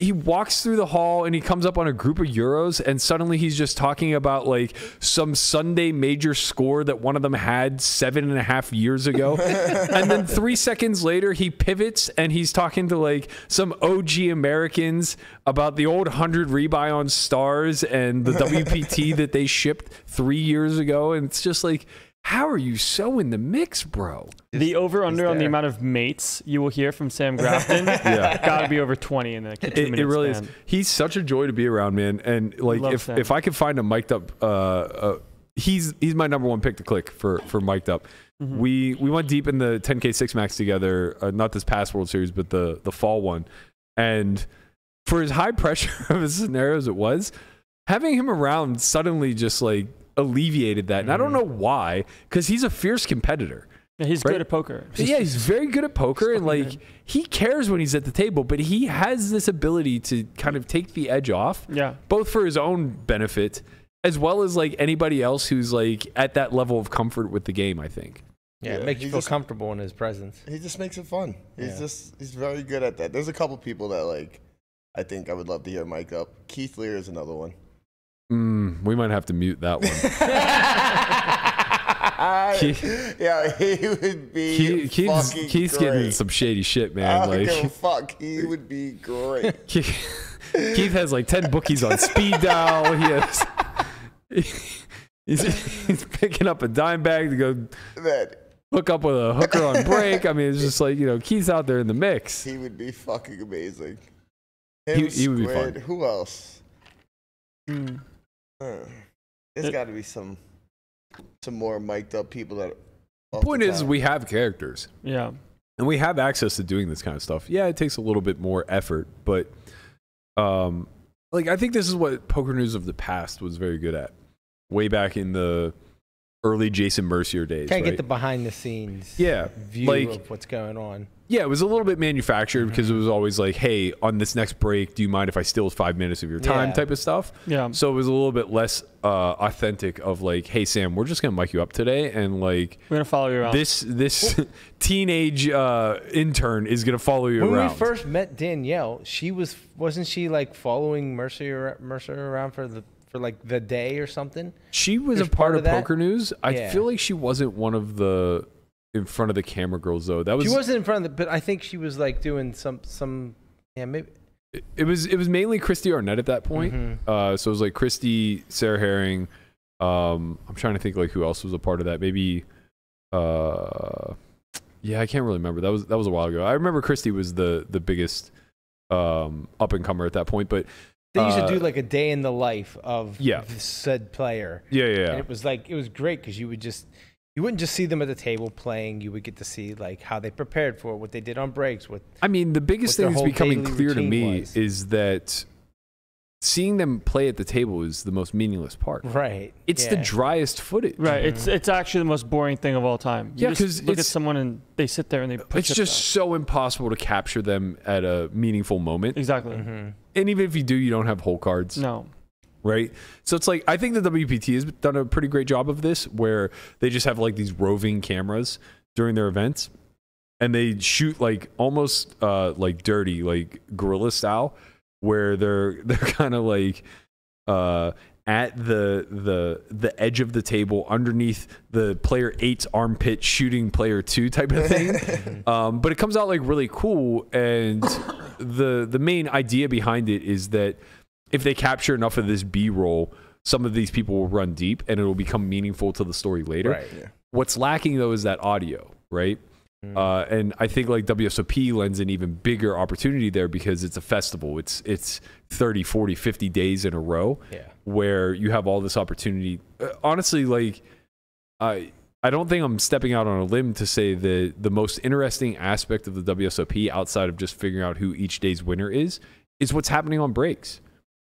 Speaker 2: he walks through the hall and he comes up on a group of euros and suddenly he's just talking about like some sunday major score that one of them had seven and a half years ago. [LAUGHS] And then three seconds later he pivots and he's talking to like some og americans about the old 100 rebuy on stars and the wpt that they shipped three years ago. And it's just like how are you so in the mix bro
Speaker 3: The over under on the amount of mates you will hear from Sam Grafton, [LAUGHS]
Speaker 2: Yeah.
Speaker 3: gotta be over 20 in the two
Speaker 2: it, it really
Speaker 3: span.
Speaker 2: is. He's such a joy to be around, man. And like,
Speaker 3: Love
Speaker 2: if
Speaker 3: Sam.
Speaker 2: if I could find a mic'd up, uh, uh, he's he's my number one pick to click for for mic'd up.
Speaker 3: Mm-hmm.
Speaker 2: We we went deep in the 10k six max together, uh, not this past World Series, but the the fall one. And for as high [LAUGHS] pressure of a scenario as it was, having him around suddenly just like alleviated that. And I don't
Speaker 3: Mm-hmm.
Speaker 2: know why, because he's a fierce competitor.
Speaker 3: Yeah, he's
Speaker 2: Right.
Speaker 3: good at poker.
Speaker 2: Yeah, he's very good at poker and like
Speaker 3: good.
Speaker 2: he cares when he's at the table, but he has this ability to kind of take the edge off,
Speaker 3: Yeah.
Speaker 2: both for his own benefit as well as like anybody else who's like at that level of comfort with the game, I think.
Speaker 4: Yeah, it makes you feel
Speaker 5: just-
Speaker 4: comfortable in his presence.
Speaker 5: He just makes it fun. He's
Speaker 4: Yeah.
Speaker 5: just he's very good at that. There's a couple people that like I think I would love to hear Mike up. Keith Lehr is another one.
Speaker 2: Mm, we might have to mute that one. [LAUGHS] Keith-
Speaker 5: yeah, he would be
Speaker 2: Keith, Keith's,
Speaker 5: fucking
Speaker 2: Keith's
Speaker 5: great.
Speaker 2: getting some shady shit, man.
Speaker 5: don't give
Speaker 2: Like
Speaker 5: fuck. He would be great. [LAUGHS]
Speaker 2: Keith, Keith has like 10 bookies on speed dial. He has [LAUGHS] he's, he's picking up a dime bag to go
Speaker 5: that
Speaker 2: hook up with a hooker on break. I mean, it's just like, you know, Keith's out there in the mix.
Speaker 5: he would be fucking amazing.
Speaker 2: He-
Speaker 5: Him,
Speaker 2: he would be fun.
Speaker 5: Who else?
Speaker 3: Mm.
Speaker 5: Uh, there's got to be some some more mic'd up people that. off
Speaker 2: Point
Speaker 5: the
Speaker 2: is, we have characters
Speaker 3: Yeah.
Speaker 2: and we have access to doing this kind of stuff. Yeah, it takes a little bit more effort, but um, like I think this is what Poker News of the past was very good at, way back in the early Jason Mercier days.
Speaker 4: Kind of
Speaker 2: right?
Speaker 4: get the behind the scenes
Speaker 2: Yeah,
Speaker 4: view
Speaker 2: like-
Speaker 4: of what's going on.
Speaker 2: Yeah, it was a little bit manufactured because it was always like, "Hey, on this next break, do you mind if I steal five minutes of your time?"
Speaker 4: Yeah.
Speaker 2: type of stuff.
Speaker 3: Yeah.
Speaker 2: So it was a little bit less uh, authentic of like, "Hey, Sam, we're just gonna mic you up today," and like
Speaker 3: We're gonna follow you around.
Speaker 2: this this [LAUGHS] teenage uh, intern is gonna follow you around.
Speaker 4: When
Speaker 2: around.
Speaker 4: we first met Danielle, she was wasn't she like following Mercier Mercier around for the for like the day or something?
Speaker 2: she was a part,
Speaker 4: part
Speaker 2: of,
Speaker 4: of that?
Speaker 2: Poker News. I
Speaker 4: Yeah.
Speaker 2: feel like she wasn't one of the in front of the camera girls though. That was
Speaker 4: She wasn't in front of the, but I think she was like doing some some yeah maybe
Speaker 2: it was it was mainly Kristy Arnett at that point.
Speaker 4: Mhm.
Speaker 2: Uh, so it was like Kristy, Sarah Herring. Um, I'm trying to think like who else was a part of that. Maybe, uh, yeah, I can't really remember. That was that was a while ago. I remember Kristy was the the biggest um, up and comer at that point. But
Speaker 4: they used
Speaker 2: uh,
Speaker 4: to do like a day in the life of
Speaker 2: Yeah.
Speaker 4: said player.
Speaker 2: yeah, yeah,
Speaker 4: And
Speaker 2: yeah.
Speaker 4: it was like it was great because you would just you wouldn't just see them at the table playing. You would get to see like how they prepared for it, what they did on breaks, what
Speaker 2: I mean, the biggest thing that's becoming clear to me
Speaker 4: was.
Speaker 2: is that seeing them play at the table is the most meaningless part.
Speaker 4: right.
Speaker 2: It's the driest footage.
Speaker 3: right. It's it's actually the most boring thing of all time. You
Speaker 2: Yeah, because
Speaker 3: look at someone and they sit there and they. Put
Speaker 2: It's just
Speaker 3: out.
Speaker 2: so impossible to capture them at a meaningful moment.
Speaker 3: exactly.
Speaker 4: Mhm.
Speaker 2: And even if you do, you don't have whole cards.
Speaker 3: No.
Speaker 2: Right? So it's like I think the WPT has done a pretty great job of this, where they just have like these roving cameras during their events, and they shoot like almost uh, like dirty, like guerrilla style, where they're [LAUGHS] they're kind of like uh, at the the the edge of the table underneath the player eight's armpit shooting player two type of thing [LAUGHS] um, but it comes out like really cool and the the main idea behind it is that if they capture enough of this b-roll some of these people will run deep and it will become meaningful to the story later
Speaker 4: Right.
Speaker 5: Yeah.
Speaker 2: what's lacking though is that audio right uh, and I think like WSOP lends an even bigger opportunity there because it's a festival. It's it's 30, 40, 50 days in a row
Speaker 4: Yeah.
Speaker 2: where you have all this opportunity. Uh, honestly, like I I don't think I'm stepping out on a limb to say that the most interesting aspect of the WSOP outside of just figuring out who each day's winner is is what's happening on breaks.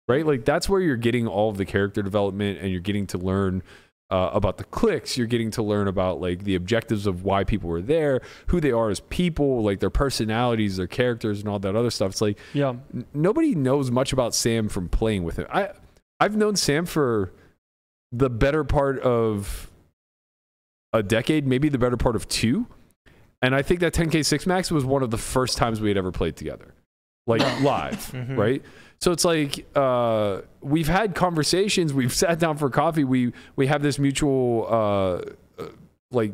Speaker 2: Right? Like that's where you're getting all of the character development and you're getting to learn uh, about the cliques. You're getting to learn about like the objectives of why people were there, who they are as people, like their personalities, their characters, and all that other stuff. It's like
Speaker 3: Yeah.
Speaker 2: n- nobody knows much about Sam from playing with him. I I've known Sam for the better part of a decade, maybe the better part of two. And I think that 10K Six Max was one of the first times we had ever played together. like live, right? So it's like uh, we've had conversations, we've [LAUGHS] sat down for coffee, we we have this mutual uh, uh, like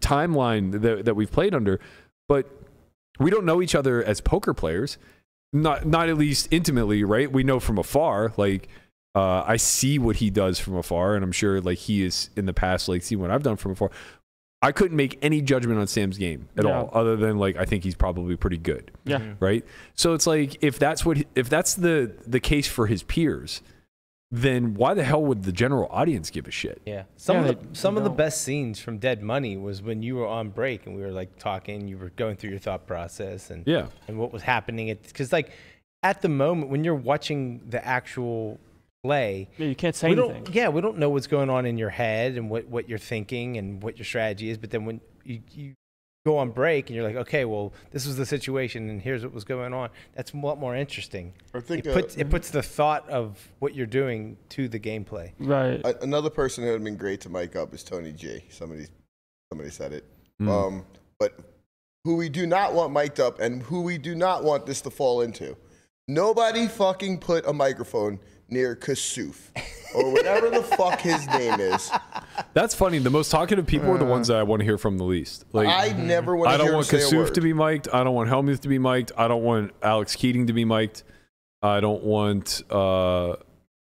Speaker 2: timeline that that we've played under, but we don't know each other as poker players, not not at least intimately, right? We know from afar, like. Uh, I see what he does from afar, and I'm sure like he is in the past, like seen what I've done from afar. I couldn't make any judgment on Sam's game at
Speaker 3: Yeah.
Speaker 2: all, other than like I think he's probably pretty good
Speaker 3: Yeah.
Speaker 2: right? So it's like if that's what if that's the the case for his peers, then why the hell would the general audience give a shit?
Speaker 4: Yeah. Some
Speaker 3: Yeah,
Speaker 4: of the some of the best scenes from Dead Money was when you were on break and we were like talking, you were going through your thought process and
Speaker 2: Yeah.
Speaker 4: and what was happening because like at the moment when you're watching the actual play
Speaker 3: Yeah, you can't say
Speaker 4: we
Speaker 3: anything.
Speaker 4: don't yeah we don't know what's going on in your head and what what you're thinking and what your strategy is but then when you, you go on break and you're like okay well this was the situation and here's what was going on that's a lot more interesting
Speaker 5: I think
Speaker 4: it
Speaker 5: uh,
Speaker 4: puts it puts the thought of what you're doing to the gameplay
Speaker 3: Right.
Speaker 5: a- another person who would have been great to mic up is Tony G. Somebody, somebody said it.
Speaker 2: Mm.
Speaker 5: Um, but who we do not want mic'd up and who we do not want this to fall into. Nobody fucking put a microphone near Kassouf or whatever the fuck his name is.
Speaker 2: That's funny. The most talkative people are the ones that I want to hear from the least. Like
Speaker 5: I never want
Speaker 2: I don't
Speaker 5: hear
Speaker 2: want
Speaker 5: him Kassouf
Speaker 2: to be mic'd. I don't want Helmuth to be mic'd. I don't want Alex Keating to be mic'd. I don't want uh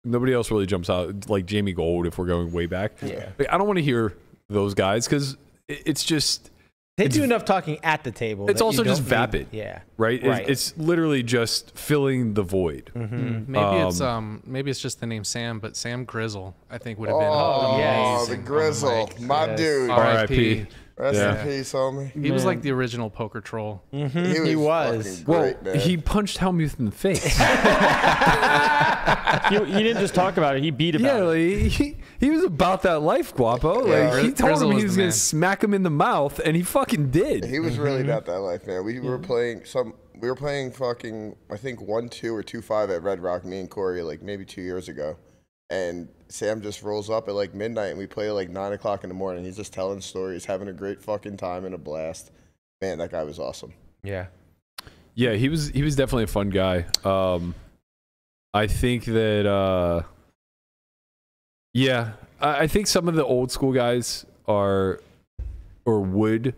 Speaker 2: nobody else really jumps out like Jamie Gold if we're going way back.
Speaker 4: Yeah.
Speaker 2: Like, I don't want to hear those guys because it's just
Speaker 4: they
Speaker 2: It's-
Speaker 4: do enough talking at the table
Speaker 2: It's also just vapid.
Speaker 4: need- yeah
Speaker 2: right. It's-
Speaker 4: Right.
Speaker 2: It's, literally just filling the void.
Speaker 4: Mm-hmm.
Speaker 11: Maybe it's
Speaker 2: Um,
Speaker 11: um maybe it's just the name Sam, but Sam Grizzle I think would have been
Speaker 5: Oh,
Speaker 4: yes.
Speaker 5: the grizzle,
Speaker 11: mic.
Speaker 5: my
Speaker 4: Yes.
Speaker 5: dude.
Speaker 2: R.I.P.
Speaker 5: Rest
Speaker 2: Yeah.
Speaker 5: in peace, homie.
Speaker 11: He was like the original poker troll.
Speaker 4: Mhm, he was
Speaker 5: fucking
Speaker 2: Well,
Speaker 5: great, man.
Speaker 2: he punched Helmuth in the face. [LAUGHS]
Speaker 3: he, he didn't just talk about it. He beat about
Speaker 2: yeah,
Speaker 3: it.
Speaker 2: like, he, he was about that life, Guapo.
Speaker 5: Yeah.
Speaker 2: Like he told
Speaker 11: Grizzle
Speaker 2: him he was
Speaker 11: the
Speaker 2: gonna
Speaker 11: man.
Speaker 2: smack him in the mouth, and he fucking did.
Speaker 5: He was really
Speaker 2: Mm-hmm.
Speaker 5: about that life, man. We were playing some. We were playing fucking. I think one two or two five at Red Rock. Me and Corey, like maybe two years ago, and Sam just rolls up at like midnight, and we play at like nine o'clock in the morning. He's just telling stories, having a great fucking time and a blast. Man, that guy was awesome.
Speaker 4: yeah
Speaker 2: Yeah, he was he was definitely a fun guy. Um, I think that uh, yeah, I, I think some of the old school guys are or would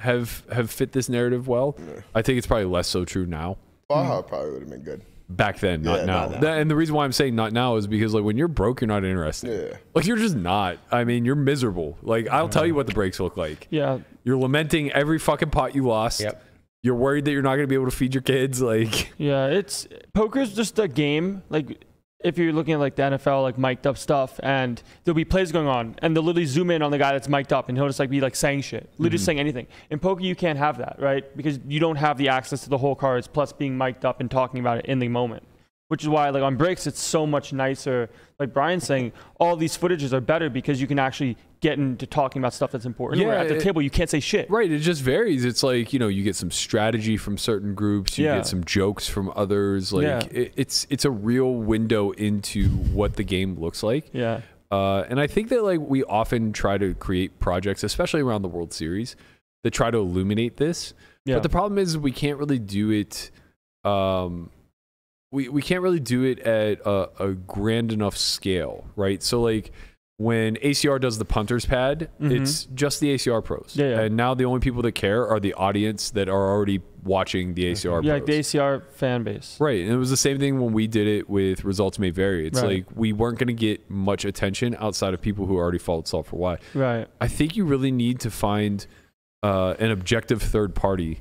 Speaker 2: have have fit this narrative well.
Speaker 5: Yeah.
Speaker 2: I think it's probably less so true now.
Speaker 5: Baja mm-hmm. probably would have been good.
Speaker 2: Back then, not
Speaker 5: Yeah,
Speaker 2: now.
Speaker 5: not now.
Speaker 2: That- and the reason why I'm saying not now is because like when you're broke, you're not interested.
Speaker 5: Yeah.
Speaker 2: Like you're just not. I mean, you're miserable. Like I'll tell you what the breaks look like.
Speaker 3: Yeah.
Speaker 2: You're lamenting every fucking pot you lost.
Speaker 4: Yep.
Speaker 2: You're worried that you're not going to be able to feed your kids. Like
Speaker 3: Yeah, it's poker's just a game. Like if you're looking at like the NFL, like mic'd up stuff, and there'll be plays going on, and they'll literally zoom in on the guy that's mic'd up, and he'll just like be like saying shit, literally mm-hmm. saying anything. In poker, you can't have that, right? Because you don't have the access to the whole cards, plus being mic'd up and talking about it in the moment. Which is why, like on breaks, it's so much nicer. Like Brian's saying, all these footages are better because you can actually get into talking about stuff that's important. Where
Speaker 2: Yeah,
Speaker 3: at the
Speaker 2: it-
Speaker 3: table, you can't say shit.
Speaker 2: Right. It just varies. It's like, you know, you get some strategy from certain groups, you
Speaker 3: Yeah.
Speaker 2: get some jokes from others. Like
Speaker 3: Yeah.
Speaker 2: it, it's it's a real window into what the game looks like.
Speaker 3: Yeah.
Speaker 2: Uh, and I think that like we often try to create projects, especially around the World Series, that try to illuminate this.
Speaker 3: Yeah.
Speaker 2: But the problem is we can't really do it. Um, we we can't really do it at a, a grand enough scale, right? So like when ACR does the punters pad,
Speaker 3: Mhm.
Speaker 2: it's just the ACR pros,
Speaker 3: Yeah, yeah.
Speaker 2: and now the only people that care are the audience that are already watching the ACR.
Speaker 3: yeah,
Speaker 2: pros.
Speaker 3: like the ACR fan base.
Speaker 2: Right. And it was the same thing when we did it with results may vary. It's
Speaker 3: Right.
Speaker 2: like we weren't going to get much attention outside of people who already followed Solve for Why.
Speaker 3: Right.
Speaker 2: I think you really need to find uh, an objective third party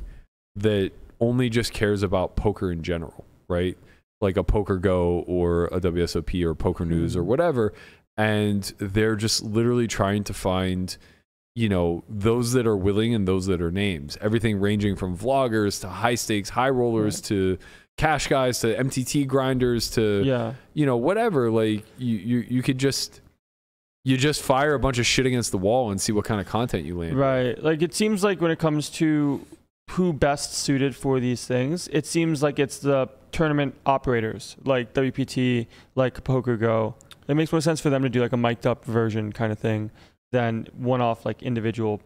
Speaker 2: that only just cares about poker in general, right? Like a Poker Go or a WSOP or Poker News or mm. whatever. And they're just literally trying to find, you know, those that are willing and those that are names. Everything ranging from vloggers to high stakes, high rollers to cash guys to MTT grinders to
Speaker 3: Yeah.
Speaker 2: you know whatever like you you you could just you just fire a bunch of shit against the wall and see what kind of content you land
Speaker 3: Right. Like it seems like when it comes to who best suited for these things, it seems like it's the tournament operators like WPT, like Poker Go. It makes more sense for them to do like a mic'd up version kind of thing than one off like individual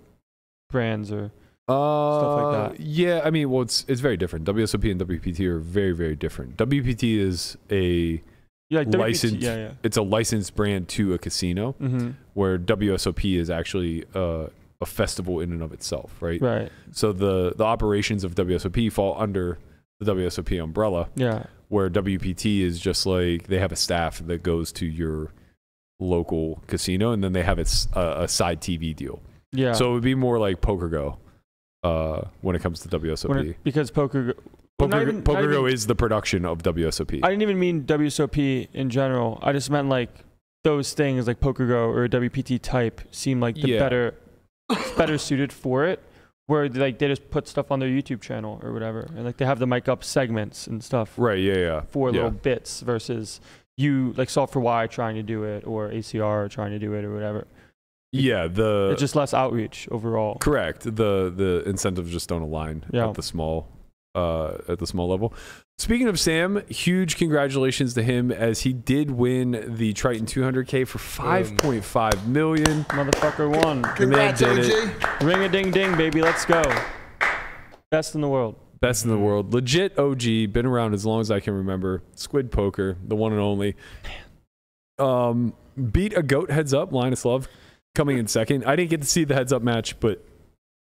Speaker 3: brands or
Speaker 2: Uh,
Speaker 3: like that.
Speaker 2: Yeah, I mean, well, it's it's very different. WSOP and WPT are very very different. WPT is a
Speaker 3: Yeah, like
Speaker 2: licensed.
Speaker 3: yeah, yeah.
Speaker 2: It's a licensed brand to a casino,
Speaker 3: Mm-hmm.
Speaker 2: where WSOP is actually uh, a festival in and of itself, right?
Speaker 3: Right.
Speaker 2: So the the operations of WSOP fall under the WSOP umbrella,
Speaker 3: Yeah.
Speaker 2: where WPT is just like they have a staff that goes to your local casino, and then they have its uh, a side TV deal.
Speaker 3: Yeah.
Speaker 2: So it would be more like Poker Go uh, when it comes to WSOP.
Speaker 3: It- because poker. Go- well,
Speaker 2: Poker,
Speaker 3: even- not
Speaker 2: Poker Go
Speaker 3: even-
Speaker 2: is the production of WSOP.
Speaker 3: I didn't even mean WSOP in general. I just meant like those things like PokerGo or WPT type seem like the
Speaker 2: Yeah.
Speaker 3: better better suited for it. Where like they just put stuff on their YouTube channel or whatever, and like they have the mic up segments and stuff
Speaker 2: right? Yeah, yeah.
Speaker 3: for
Speaker 2: yeah.
Speaker 3: little bits versus you like Solve for Why trying to do it or ACR trying to do it or whatever.
Speaker 2: Yeah, the
Speaker 3: it's just less outreach overall.
Speaker 2: correct. The the incentives just don't align
Speaker 3: Yeah.
Speaker 2: at the small uh, at the small level. Speaking of Sam, huge congratulations to him as he did win the Triton 200K for 5.5 million.
Speaker 3: Motherfucker won.
Speaker 2: The man
Speaker 5: Congrats,
Speaker 2: did it.
Speaker 5: OG.
Speaker 3: Ring a ding ding, baby. Let's go. Best in the world.
Speaker 2: Best in the world. Legit OG. Been around as long as I can remember. Squid Poker, the one and only. Um, beat a goat heads up. Linus Love coming in second. I didn't get to see the heads up match, but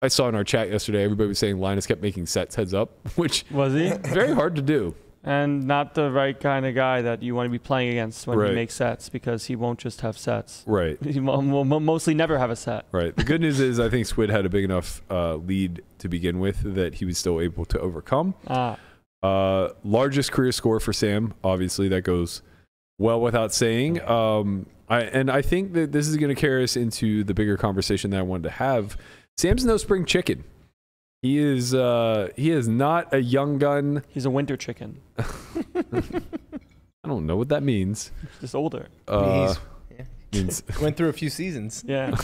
Speaker 2: I saw in our chat yesterday everybody was saying Linus kept making sets heads up, [LAUGHS] which
Speaker 3: Was he?
Speaker 2: very hard to do.
Speaker 3: and not the right kind of guy that you want to be playing against when
Speaker 2: Right.
Speaker 3: he makes sets because he won't just have sets.
Speaker 2: Right. [LAUGHS]
Speaker 3: He will mostly never have a set.
Speaker 2: Right. The good news is I think Squid had a big enough uh, lead to begin with that he was still able to overcome.
Speaker 3: Ah,
Speaker 2: Uh, largest career score for Sam. Obviously, that goes well without saying. Um, I and I think that this is going to carry us into the bigger conversation that I wanted to have. Sam's no spring chicken. He is. Uh, he is not a young gun.
Speaker 3: he's a winter chicken. [LAUGHS] [LAUGHS]
Speaker 2: I don't know what that means.
Speaker 3: He's just older.
Speaker 2: Uh,
Speaker 4: He's- yeah.
Speaker 2: means [LAUGHS]
Speaker 4: Went through a few seasons.
Speaker 3: Yeah.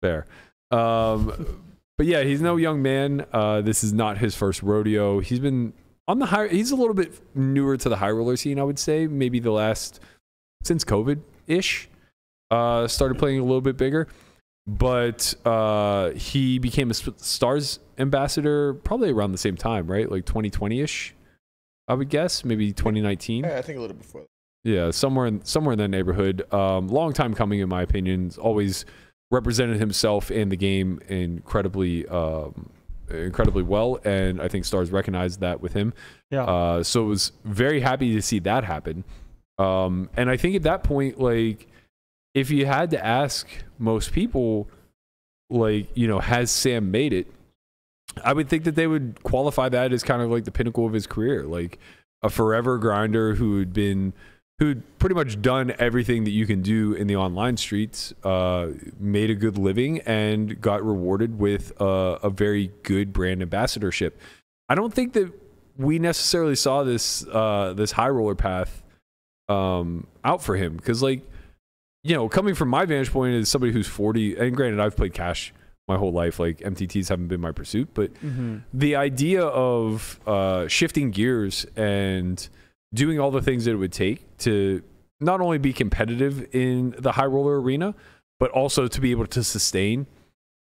Speaker 2: fair. Um, but yeah, he's no young man. Uh, this is not his first rodeo. He's been on the high. He's a little bit newer to the high roller scene, I would say. Maybe the last since COVID ish. Uh, started playing a little bit bigger, but uh, he became a Stars ambassador probably around the same time, right? Like 2020 ish, I would guess. Maybe 2019.
Speaker 5: Yeah, I think a little before.
Speaker 2: Yeah, somewhere in somewhere in that neighborhood. Um, long time coming, in my opinion. Always represented himself and the game incredibly, um, incredibly well, and I think Stars recognized that with him.
Speaker 3: Yeah.
Speaker 2: Uh, so it was very happy to see that happen. Um, and I think at that point, like, if you had to ask most people, like, you know, has Sam made it? I would think that they would qualify that as kind of like the pinnacle of his career, like a forever grinder who had been, who'd pretty much done everything that you can do in the online streets, uh, made a good living, and got rewarded with uh, a very good brand ambassadorship. I don't think that we necessarily saw this uh, this high roller path um, out for him because, like, you know, coming from my vantage point as somebody who's 40, and granted, I've played cash my whole life. Like MTTs haven't been my pursuit, but
Speaker 3: Mm-hmm.
Speaker 2: the idea of uh, shifting gears and doing all the things that it would take to not only be competitive in the high roller arena, but also to be able to sustain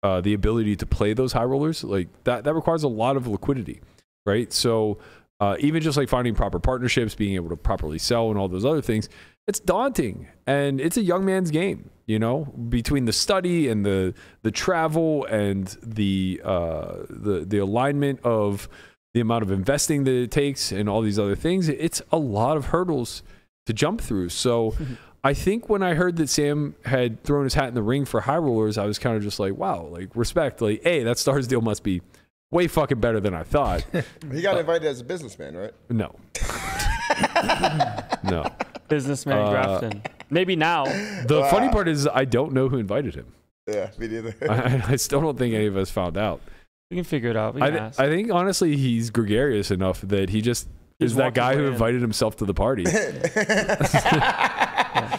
Speaker 2: uh, the ability to play those high rollers, like that, that requires a lot of liquidity, right? So uh, even just like finding proper partnerships, being able to properly sell, and all those other things, it's daunting, and it's a young man's game. You know, between the study and the the travel and the uh, the the alignment of the amount of investing that it takes and all these other things, it's a lot of hurdles to jump through. So. [LAUGHS] I think when I heard that Sam had thrown his hat in the ring for high rollers, I was kind of just like, wow, like respect. Like, hey, that Stars deal must be way fucking better than I thought. [LAUGHS]
Speaker 5: He got invited as a businessman, right?
Speaker 2: no. [LAUGHS] no.
Speaker 3: Businessman
Speaker 2: Uh,
Speaker 3: Grafton. Maybe now.
Speaker 2: The funny part is I don't know who invited him.
Speaker 5: Yeah, me neither. [LAUGHS]
Speaker 2: I, I still don't think any of us found out.
Speaker 3: We can figure it out. We
Speaker 2: I, th-
Speaker 3: ask.
Speaker 2: I think honestly he's gregarious enough that he just
Speaker 3: He's
Speaker 2: is that guy who
Speaker 3: in.
Speaker 2: invited himself to the party. [LAUGHS] [LAUGHS]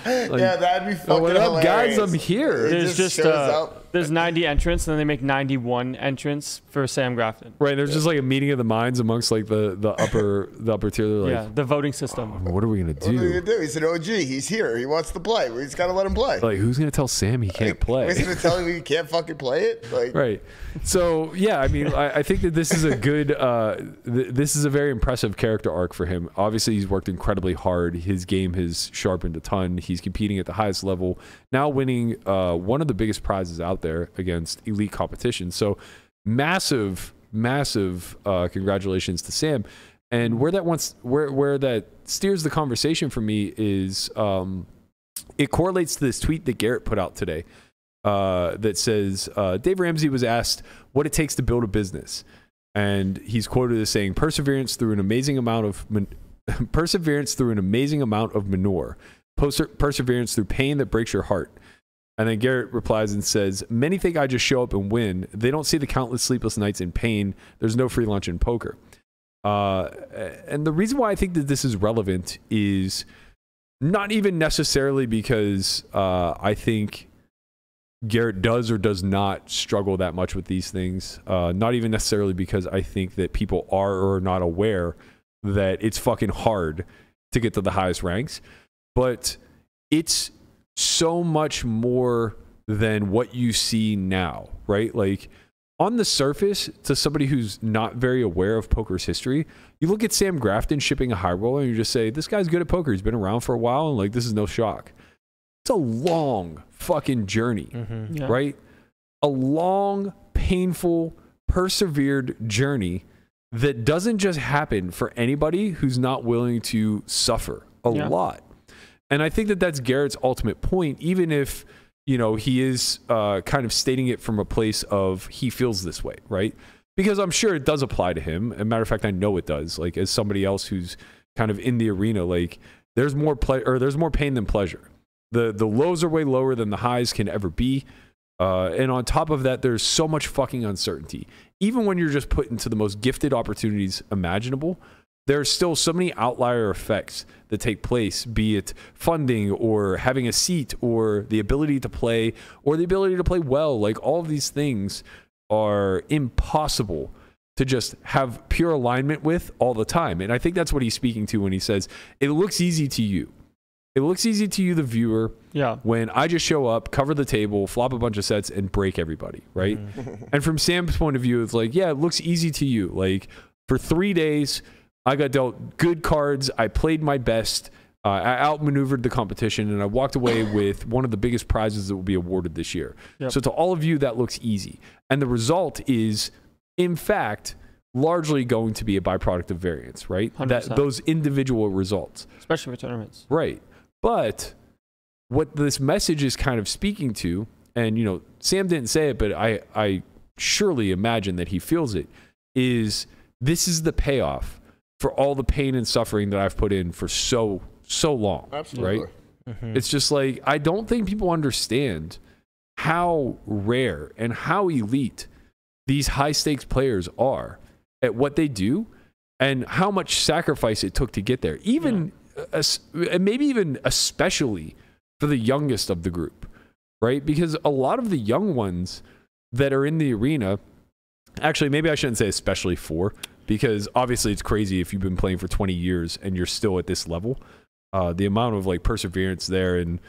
Speaker 2: Like,
Speaker 5: yeah, that'd be fucking
Speaker 2: oh, what up, guys?
Speaker 5: hilarious.
Speaker 2: I'm here.
Speaker 5: He
Speaker 3: There's
Speaker 5: just
Speaker 3: just,
Speaker 5: shows
Speaker 3: uh,
Speaker 5: up.
Speaker 3: There's 90 entrants, and then they make 91 entrants for Sam Grafton.
Speaker 2: Right, there's just like a meeting of the minds amongst like the the upper the upper tier. They're like,
Speaker 3: yeah, the voting system.
Speaker 2: what are we gonna do?
Speaker 5: What are we
Speaker 2: do?
Speaker 5: gonna do? He's an OG. He's here. He wants to play. We just gotta let him play.
Speaker 2: Like, who's gonna tell Sam he can't play?
Speaker 5: He's gonna tell him he can't fucking play it. Like,
Speaker 2: right. So yeah, I mean, I, I think that this is a good, uh, th- this is a very impressive character arc for him. Obviously, he's worked incredibly hard. His game has sharpened a ton. He's competing at the highest level, now winning uh, one of the biggest prizes out there against elite competition. So massive, massive uh, congratulations to Sam. And where that wants, where where that steers the conversation for me is, um, it correlates to this tweet that Garrett put out today uh, that says uh, Dave Ramsey was asked what it takes to build a business, and he's quoted as saying, "Perseverance through an amazing amount of [LAUGHS] perseverance through an amazing amount of manure, perseverance through pain that breaks your heart." And then Garrett replies and says, "Many think I just show up and win. They don't see the countless sleepless nights in pain. There's no free lunch in poker." Uh, and the reason why I think that this is relevant is not even necessarily because uh, I think Garrett does or does not struggle that much with these things. Uh, not even necessarily because I think that people are or are not aware that it's fucking hard to get to the highest ranks, but it's so much more than what you see now, right? Like on the surface, to somebody who's not very aware of poker's history, you look at Sam Grafton shipping a high roller and you just say, this guy's good at poker. He's been around for a while and like this is no shock. It's a long fucking journey, mm-hmm.
Speaker 3: Yeah.
Speaker 2: right? A long, painful, persevered journey that doesn't just happen for anybody who's not willing to suffer a
Speaker 3: Yeah.
Speaker 2: lot. And I think that that's Garrett's ultimate point, even if, you know, he is uh, kind of stating it from a place of he feels this way, right? Because I'm sure it does apply to him. As a matter of fact, I know it does. Like, as somebody else who's kind of in the arena, like, there's more ple- or there's more pain than pleasure. The the lows are way lower than the highs can ever be. Uh, and on top of that, there's so much fucking uncertainty. Even when you're just put into the most gifted opportunities imaginable, there's still so many outlier effects that take place, be it funding or having a seat or the ability to play or the ability to play well. Like all of these things are impossible to just have pure alignment with all the time. And I think that's what he's speaking to when he says, it looks easy to you. It looks easy to you, the viewer,
Speaker 3: Yeah.
Speaker 2: when I just show up, cover the table, flop a bunch of sets, and break everybody, right? Mm-hmm. and from Sam's point of view, it's like, yeah, it looks easy to you. Like for three days, I got dealt good cards. I played my best. Uh, I outmaneuvered the competition, and I walked away [COUGHS] with one of the biggest prizes that will be awarded this year.
Speaker 3: Yep.
Speaker 2: So to all of you, that looks easy, and the result is, in fact, largely going to be a byproduct of variance, right? That
Speaker 3: 100%.
Speaker 2: those individual results.
Speaker 3: Especially for tournaments.
Speaker 2: Right. But what this message is kind of speaking to, and you know, Sam didn't say it, but I, I surely imagine that he feels it, is this is the payoff for all the pain and suffering that I've put in for so, so long.
Speaker 5: Absolutely.
Speaker 2: Right? It's just like I don't think people understand how rare and how elite these high stakes players are at what they do and how much sacrifice it took to get there. Even as, and maybe even especially for the youngest of the group, right? Because a lot of the young ones that are in the arena, actually, maybe I shouldn't say especially for, because obviously it's crazy if you've been playing for 20 years and you're still at this level. Uh, the amount of like perseverance there and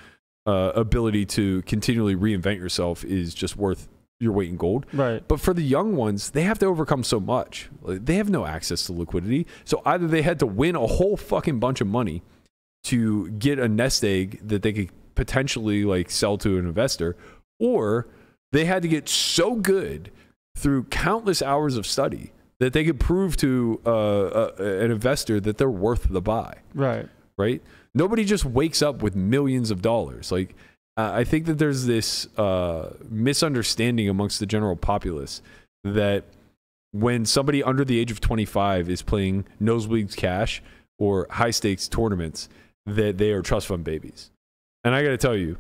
Speaker 2: uh, ability to continually reinvent yourself is just worth your weight in gold.
Speaker 3: Right.
Speaker 2: But for the young ones, they have to overcome so much. Like, They have no access to liquidity. So either they had to win a whole fucking bunch of money to get a nest egg that they could potentially like sell to an investor, or they had to get so good through countless hours of study that they could prove to uh, uh, an investor that they're worth the buy
Speaker 3: Right.
Speaker 2: right? Nobody just wakes up with millions of dollars. Like, uh, I think that there's this uh, misunderstanding amongst the general populace that when somebody under the age of 25 is playing nosebleeds cash or high stakes tournaments, that they are trust fund babies. And I got to tell you,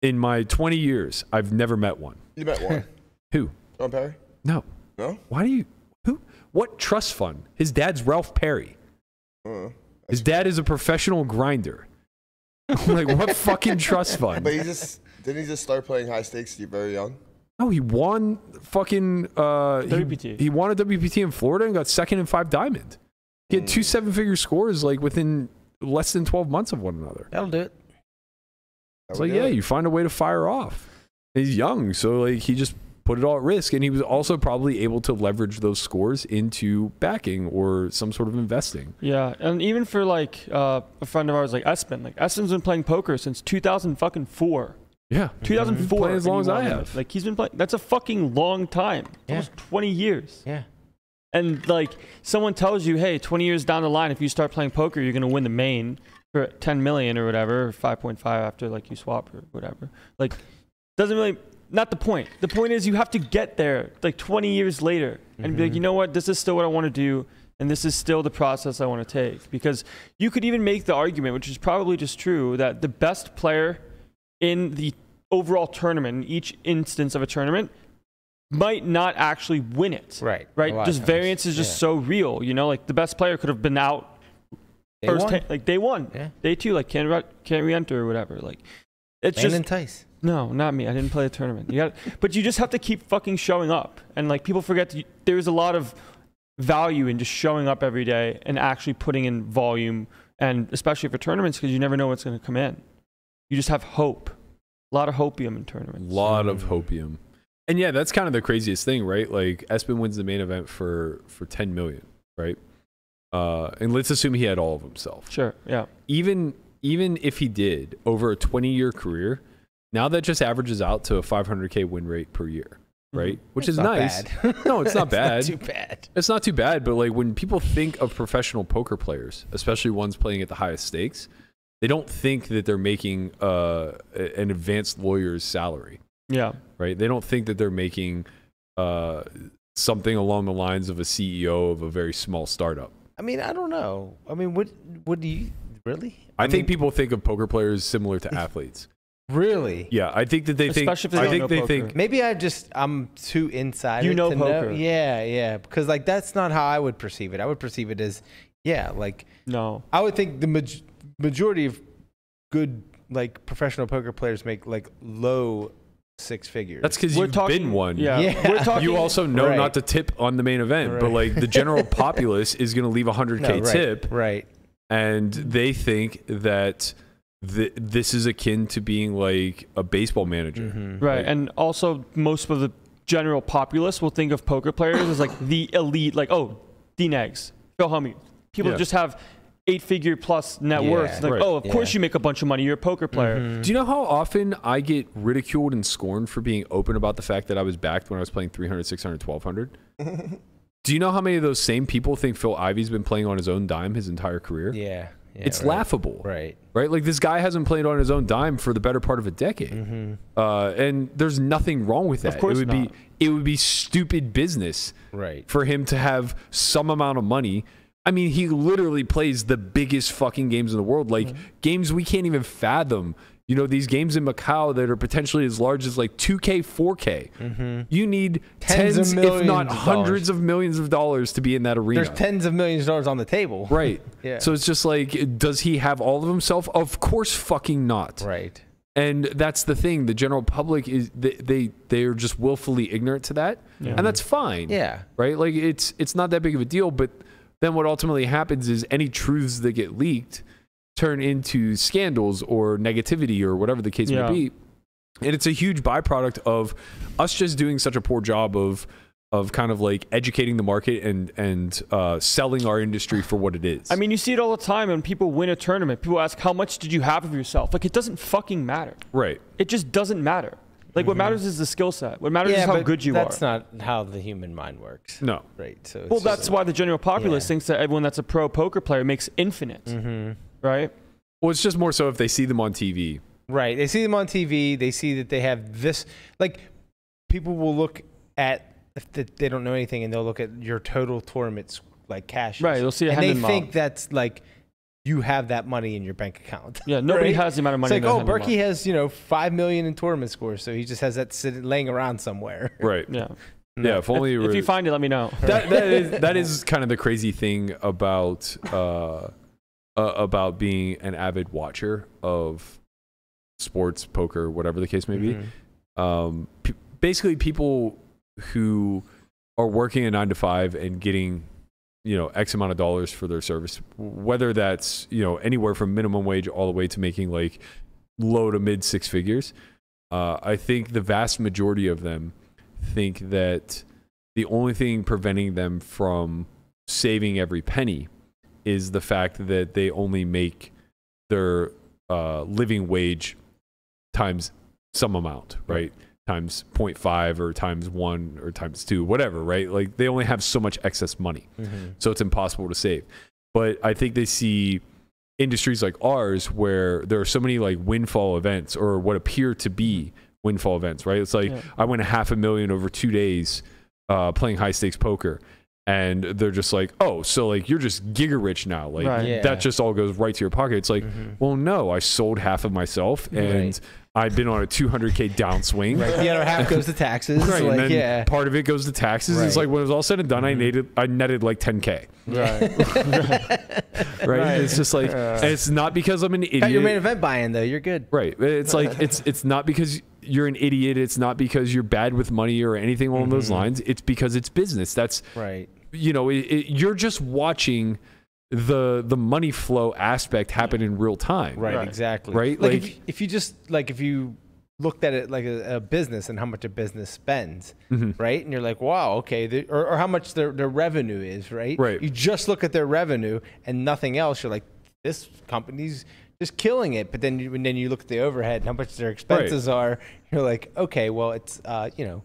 Speaker 2: in my 20 years, I've never met one.
Speaker 5: You met one. [LAUGHS]
Speaker 2: Who?
Speaker 5: John Perry?
Speaker 2: No.
Speaker 5: No?
Speaker 2: Why do you? Who? What trust fund? His dad's Ralph Perry.
Speaker 5: Uh,
Speaker 2: His dad is a professional grinder. [LAUGHS] like what fucking trust fund? [LAUGHS]
Speaker 5: but he just didn't he just start playing high stakes when very young?
Speaker 2: No, he won fucking uh, he-
Speaker 3: WPT.
Speaker 2: He, won a WPT in Florida and got second in five diamond. He had two seven figure scores like within less than twelve months of one another.
Speaker 4: That'll do it.
Speaker 2: It's like, yeah, you find a way to fire off. He's young, so like he just put it all at risk, and he was also probably able to leverage those scores into backing or some sort of investing.
Speaker 3: Yeah, and even for like uh, a friend of ours, like Espen, like Espen's been playing poker since 2000 fucking four.
Speaker 2: Yeah,
Speaker 3: 2004.
Speaker 2: As long as I have.
Speaker 3: it. Like he's been playing. That's a fucking long time. It's
Speaker 4: Yeah.
Speaker 3: Almost 20 years.
Speaker 4: Yeah.
Speaker 3: And like someone tells you, hey, 20 years down the line, if you start playing poker, you're gonna win the main for 10 million or whatever, or 5.5 after like you swap or whatever. Like doesn't really. Not the point. The point is you have to get there like 20 years later and be like, you know what, this is still what I want to do, and this is still the process I want to take. Because you could even make the argument, which is probably just true, that the best player in the overall tournament, in each instance of a tournament, might not actually win it.
Speaker 4: Right.
Speaker 3: Right. Just variance is just
Speaker 4: Yeah.
Speaker 3: so real. You know, like the best player could have been out
Speaker 4: Day
Speaker 3: first, ta- like day one,
Speaker 4: Yeah.
Speaker 3: day two, like can't re- can't re-enter or whatever. Like it's
Speaker 4: Landon
Speaker 3: just
Speaker 4: Tice.
Speaker 3: No, not me. I didn't play a tournament. You got, but you just have to keep fucking showing up, and like people forget you, there's a lot of value in just showing up every day and actually putting in volume, and especially for tournaments because you never know what's going to come in. You just have hope. A lot of hopium in tournaments.
Speaker 2: A lot of hopium. And yeah, that's kind of the craziest thing, right? Like Espen wins the main event for for 10 million, right? Uh, and let's assume he had all of himself.
Speaker 3: Sure. Yeah.
Speaker 2: Even even if he did over a 20 year career, now that just averages out to a 500k win rate per year, right? Which is
Speaker 4: It's not
Speaker 2: nice.
Speaker 4: bad. [LAUGHS]
Speaker 2: No, it's not bad.
Speaker 4: It's not too bad.
Speaker 2: It's not too bad, but like when people think of professional poker players, especially ones playing at the highest stakes, they don't think that they're making uh, an advanced lawyer's salary,
Speaker 3: Yeah.
Speaker 2: right? They don't think that they're making uh, something along the lines of a CEO of a very small startup.
Speaker 4: I mean, I don't know. I mean, what what do you really?
Speaker 2: I, think
Speaker 4: mean,
Speaker 2: people think of poker players similar to athletes.
Speaker 4: Really.
Speaker 2: Yeah, I think that they
Speaker 3: Especially if
Speaker 2: think.
Speaker 3: they
Speaker 2: I
Speaker 3: don't
Speaker 2: think
Speaker 3: know
Speaker 2: they
Speaker 3: poker.
Speaker 2: think.
Speaker 4: Maybe I just I'm too inside.
Speaker 3: You know
Speaker 4: to
Speaker 3: poker.
Speaker 4: Yeah, yeah. Because like that's not how I would perceive it. I would perceive it as yeah, like
Speaker 3: No.
Speaker 4: I would think the maj- majority of good like professional poker players make like low six figures.
Speaker 2: That's because
Speaker 3: We're
Speaker 2: you've
Speaker 3: talking-
Speaker 2: been one.
Speaker 3: Yeah.
Speaker 4: Yeah.
Speaker 3: We're [LAUGHS] talking.
Speaker 2: You also know
Speaker 4: Right.
Speaker 2: not to tip on the main event, but like the general populace is going to leave a 100k [LAUGHS]
Speaker 4: No, right,
Speaker 2: tip.
Speaker 4: right.
Speaker 2: and they think that th- this is akin to being like a baseball manager.
Speaker 4: Mm-hmm.
Speaker 3: Right.
Speaker 2: Like-
Speaker 3: And also, most of the general populace will think of poker players as like the elite, like, oh, Dean Eggs, Phil Hummy. People
Speaker 2: Yeah.
Speaker 3: just have eight figure plus net
Speaker 4: Yeah.
Speaker 3: worth. Like,
Speaker 2: Right.
Speaker 3: oh, of course
Speaker 4: Yeah. Mm-hmm.
Speaker 3: you make a bunch of money. You're a poker player.
Speaker 2: Do you know how often I get ridiculed and scorned for being open about the fact that I was backed when I was playing 300, 600, 1200? [LAUGHS] Do you know how many of those same people think Phil Ivey's been playing on his own dime his entire career?
Speaker 4: Yeah. Yeah
Speaker 2: it's
Speaker 4: right.
Speaker 2: laughable.
Speaker 4: Right.
Speaker 2: right? Like this guy hasn't played on his own dime for the better part of a decade,
Speaker 4: Mm-hmm.
Speaker 2: uh, and there's nothing wrong with that.
Speaker 3: Of course
Speaker 2: it would
Speaker 3: not.
Speaker 2: be it would be stupid business
Speaker 4: Right.
Speaker 2: for him to have some amount of money. I mean, he literally plays the biggest fucking games in the world, like
Speaker 3: Mm-hmm.
Speaker 2: games we can't even fathom. You know, these games in Macau that are potentially as large as like 2K, 4K. Mm-hmm. You need
Speaker 4: Tens
Speaker 2: tens, if not hundreds of millions of dollars to be in that arena.
Speaker 4: There's tens of millions of dollars on the table.
Speaker 2: Right. [LAUGHS]
Speaker 4: Yeah.
Speaker 2: So it's just like, does he have all of himself? Of course, fucking not.
Speaker 4: Right.
Speaker 2: And that's the thing. The general public is they they they are just willfully ignorant to that, and that's fine.
Speaker 4: Yeah.
Speaker 2: Right. Like it's it's not that big of a deal. But then what ultimately happens is any truths that get leaked turn into scandals or negativity or whatever the case
Speaker 3: Yeah.
Speaker 2: may be. And it's a huge byproduct of us just doing such a poor job of of kind of like educating the market and and uh, selling our industry for what it is.
Speaker 3: I mean, you see it all the time when people win a tournament. People ask, how much did you have of yourself? Like, it doesn't fucking matter.
Speaker 2: right.
Speaker 3: It just doesn't matter. Like, what matters is the skill set. What matters
Speaker 4: Mm-hmm. yeah,
Speaker 3: is how good you
Speaker 4: that's
Speaker 3: are.
Speaker 4: That's not how the human mind works.
Speaker 2: No.
Speaker 4: Right. So it's
Speaker 3: well, that's why the general populace
Speaker 4: Yeah.
Speaker 3: thinks that everyone that's a pro poker player makes infinite,
Speaker 4: Mm-hmm.
Speaker 3: Right?
Speaker 2: Well, it's just more so if they see them on TV.
Speaker 4: Right. They see them on TV. They see that they have this. Like, people will look at if they, they don't know anything, and they'll look at your total tournaments like cash.
Speaker 3: Right, they'll see a
Speaker 4: and they
Speaker 3: Hendon mob.
Speaker 4: think that's like you have that money in your bank account.
Speaker 3: Yeah, nobody [LAUGHS]
Speaker 4: Right?
Speaker 3: has the amount of money.
Speaker 4: It's like, oh, Berkey has you know five million in tournament scores, so he just has that sitting laying around somewhere. [LAUGHS]
Speaker 2: Right.
Speaker 3: Yeah.
Speaker 2: Yeah. If only you
Speaker 3: If you find it, let me know.
Speaker 2: that that is that [LAUGHS] is kind of the crazy thing about uh, uh about being an avid watcher of sports, poker, whatever the case may be.
Speaker 4: Mhm.
Speaker 2: Um, pe- basically people who are working a nine to five and getting you know x amount of dollars for their service whether that's you know anywhere from minimum wage all the way to making like low to mid six figures uh, i think the vast majority of them think that the only thing preventing them from saving every penny is the fact that they only make their uh, living wage times some amount, right? Times 0.5 or times one or times two, whatever, right? Like they only have so much excess money. So it's impossible to save. But I think they see industries like ours where there are so many like windfall events or what appear to be windfall events, right? It's like
Speaker 3: Yeah.
Speaker 2: I win a half a million over two days uh, playing high stakes poker. And they're just like, oh, so like you're just giga rich now. Like
Speaker 3: Right.
Speaker 4: Yeah.
Speaker 2: that just all goes right to your pocket. It's like, mm-hmm. well, no, I sold half of myself and
Speaker 4: Right.
Speaker 2: I've been on a 200K downswing.
Speaker 4: Right. The other half goes to taxes.
Speaker 2: Right,
Speaker 4: Like,
Speaker 2: and then
Speaker 4: yeah.
Speaker 2: part of it goes to taxes. It's like when it was all said and done, I mm-hmm. netted I netted like 10k. [LAUGHS]
Speaker 3: Right.
Speaker 2: Right? It's just like, and it's not because I'm an
Speaker 4: Got your main event buy-in though. You're good.
Speaker 2: Right? It's like it's it's not because you're an idiot. It's not because you're bad with money or anything along those
Speaker 4: Mm-hmm.
Speaker 2: lines. It's because it's business. That's
Speaker 4: Right.
Speaker 2: you know, it, it, you're just watching the the money flow aspect happen in real time.
Speaker 4: Right,
Speaker 3: Right.
Speaker 4: exactly.
Speaker 2: Right?
Speaker 4: Like,
Speaker 2: Like-
Speaker 4: if, you- if you just like if you looked at it like a, a business and how much a business spends,
Speaker 2: Mm-hmm.
Speaker 4: right? And you're like, wow, okay, the, or, or how much their, their revenue is, right?
Speaker 2: Right.
Speaker 4: You just look at their revenue and nothing else. You're like, this company's just killing it. But then you, and then you look at the overhead and how much their expenses are. You're like, okay, well, it's uh, you know